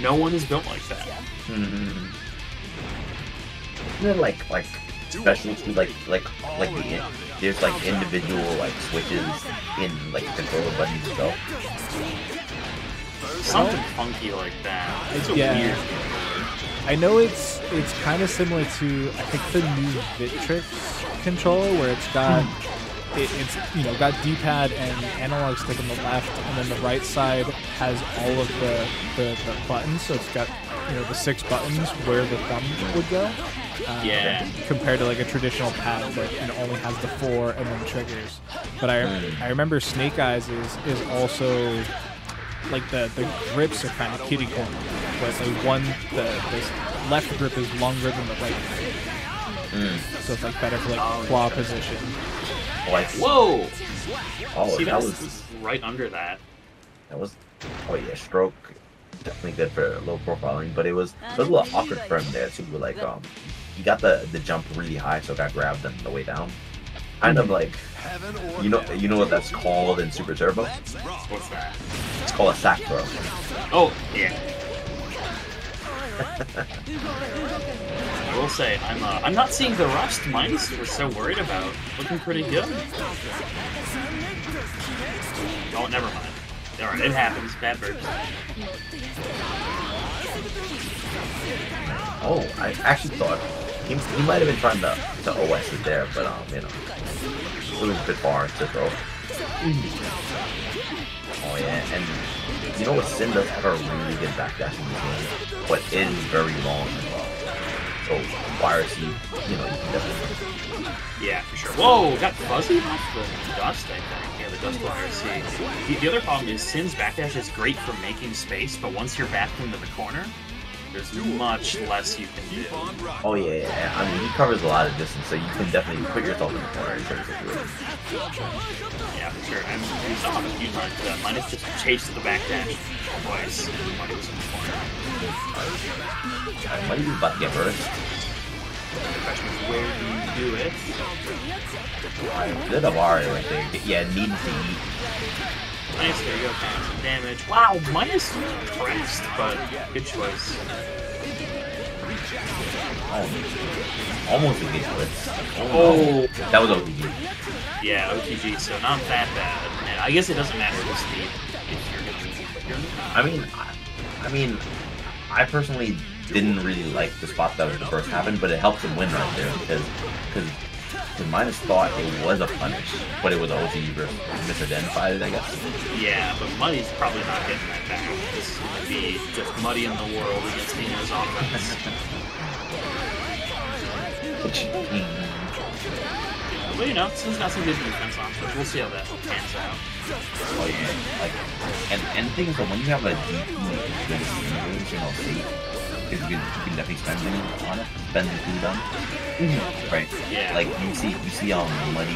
No one is built like that. Mhm. Isn't it like like specialty like like like the there's like individual like switches in like the controller buttons itself. Something funky like that. It's a Yeah. weird. I know it's it's kind of similar to I think the new Victrix controller where it's got hmm. it, it's you know got D-pad and analog stick on the left, and then the right side has all of the, the, the buttons. So it's got you know the six buttons where the thumb would go. Uh, Yeah. Compared to like a traditional pad that you know only has the four and then triggers. But I I remember Snake Eyes is is also like the the grips are kind of kitty corner, where it's like one the the left grip is longer than the right grip, Mm. so it's like better for like Oh, claw yeah. position. Whoa! oh See, that was right under that. that was oh yeah, stroke definitely good for low profiling, but it was it was a little awkward for him there too. Like um, he got the the jump really high, so got grabbed on the way down. Kind of like Heaven you know you know what that's called in Super Turbo? What's that? It's called a sack throw. Oh, yeah. <laughs> I will say, I'm uh, I'm not seeing the rust minus we're so worried about. Looking pretty good. Oh, never mind. Alright, it happens. Bad bird. Oh, I actually thought he, he might have been trying to, to OS it there, but um, you know, it was a bit far to throw. Oh yeah, and you know what? Sin does have a really good backdash in this game, but it is very long as well. So virus, you you know, you can definitely. Yeah, for sure. Whoa, got fuzzy off the dust, I think. Yeah, the dust. See, the, the other problem is Sin's backdash is great for making space, but once you're backed into the corner, there's much less you can do. Oh yeah, yeah, yeah. I mean, he covers a lot of distance, so you can definitely put yourself in the corner in certain situations. Yeah, for sure. And we saw him a few times that Minus just chased the backdash twice when he was in the corner. I might be about to get burst. The question is, where do you do it? Good abare right there. Yeah, needed to eat. Nice, there you go, taking damage. Wow, Minus pressed, but good choice. Oh, almost a good blitz. Oh, That was OTG. yeah, OTG, so not that bad. And I guess it doesn't matter the speed if you're gonna. I mean, I, I mean, I personally didn't really like the spot that was the first happened, but it helped him win right there because because because minus thought it was a punish, but it was OTG versus misidentified, I guess. Yeah, but Muddy's probably not getting that back. This would be just Muddy in the world against Dino's offense. But you know, Sin's got some good defense on, so we'll see how that pans out. Oh yeah, like, and and the thing is that when you have a DP you know, because you can, you can definitely spend money on it, spend the food on, it. right? Yeah. Like you see, you see um money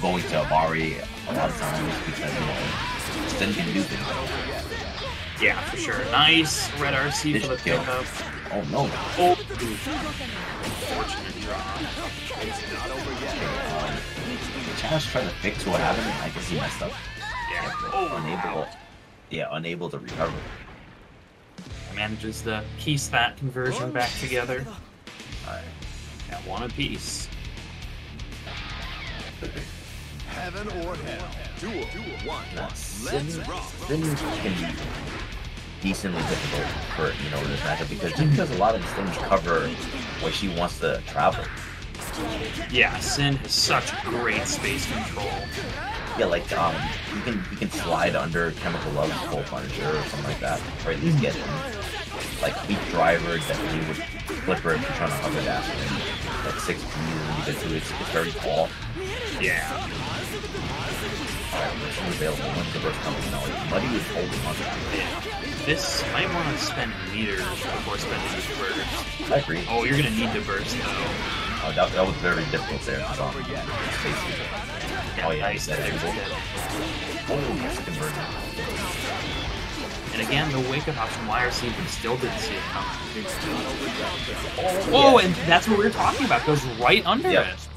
going to a abare a lot of times because you know, then you can do things like. Yeah, for sure. Nice red RC for the This kill. pickup. Oh no. Oh, fortunate draw. Um, Chaz trying to fix what happened. I guess he messed up. Yeah. Oh, unable. wow. Yeah, unable to recover. I manages to piece that conversion back together. Alright. Got one apiece. Heaven or hell. Duel. One. That's Let's rock. Cindy's can be decently difficult for you know this matchup because just because a lot of these things cover where she wants to travel. Yeah, Sin has such great space control. Yeah, like um, you can you can slide under chemical love full punisher or something like that, or at least get like weak driver definitely would flipper if you're trying to hover dash in like six P's and because too it's, it's very tall. Yeah. Alright, which is available when's the burst coming? No, Muddy is holding on to that. yeah. This might want to spend meters before spending his burst. I agree. Oh, you're gonna need the burst though. Oh, that, that was very difficult there. It's um. Yeah, Oh, yeah, nice. that There's is a cool. hit. Oh, yes, conversion. And again, the wake up option YRC but still didn't see it coming. Whoa, and that's what we were talking about. Goes right under Yeah. it.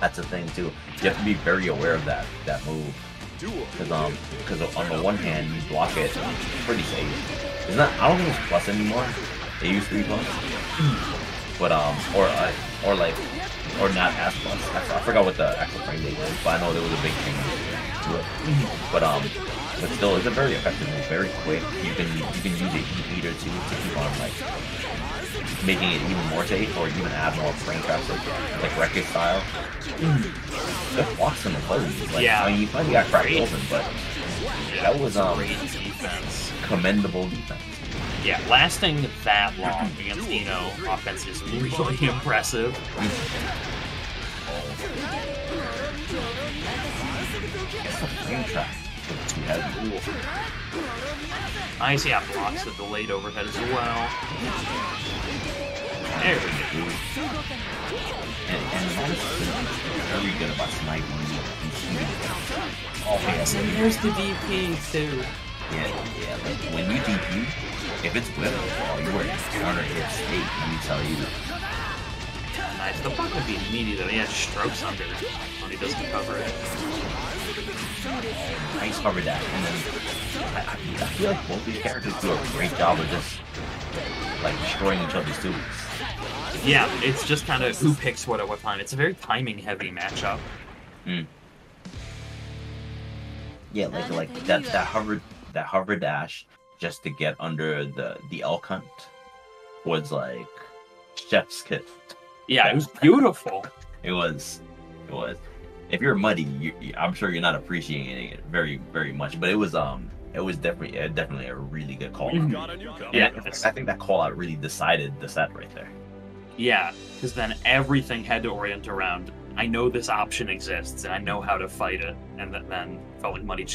That's the thing too. You have to be very aware of that that move. Because um, because on the one hand you block it, it's pretty safe. It's not. I don't think it's plus anymore. It used to be plus. But um, or uh, or like, or not as plus. I, I forgot what the actual frame rate is, but I know there was a big change to it. But um, but still, it's a very effective move. Very quick. You can you can use it either to to keep on like making it even more safe, or even add more frame traps like like wreckage style. Good blocks in the close. Like, Yeah. I mean, you finally got cracked open, but that was um defense. commendable defense. Yeah, lasting that long against I-No offense is really <laughs> impressive. It's a frame trap. It's too heavy. Nice, yeah, blocks the delayed overhead as well. There we go. And, and honestly, very good about sniping and shooting. Oh man, And there's the DP too. yeah, yeah. Like when you DP, if it's whip, oh, you are in counter hit state. Let me tell you. Nice. The block would be meaty though. He has strokes under when he doesn't cover it. Nice cover that, and then I, I, I feel like both these characters do a great job of just like destroying each other's tubes. Yeah, it's just kind of who picks what at what time. It's a very timing heavy matchup. Hmm. Yeah, like like that that hover that hover dash just to get under the the elk hunt was like chef's kiss. Yeah, it was <laughs> beautiful. It was it was. If you're muddy, you, you- I'm sure you're not appreciating it very very much, but it was um it was definitely uh, definitely a really good call. Mhm. Got a newcomer. Yeah, I think that call out really decided the set right there. Yeah, because then everything had to orient around. I know this option exists, and I know how to fight it, and th- then felt like Muddy just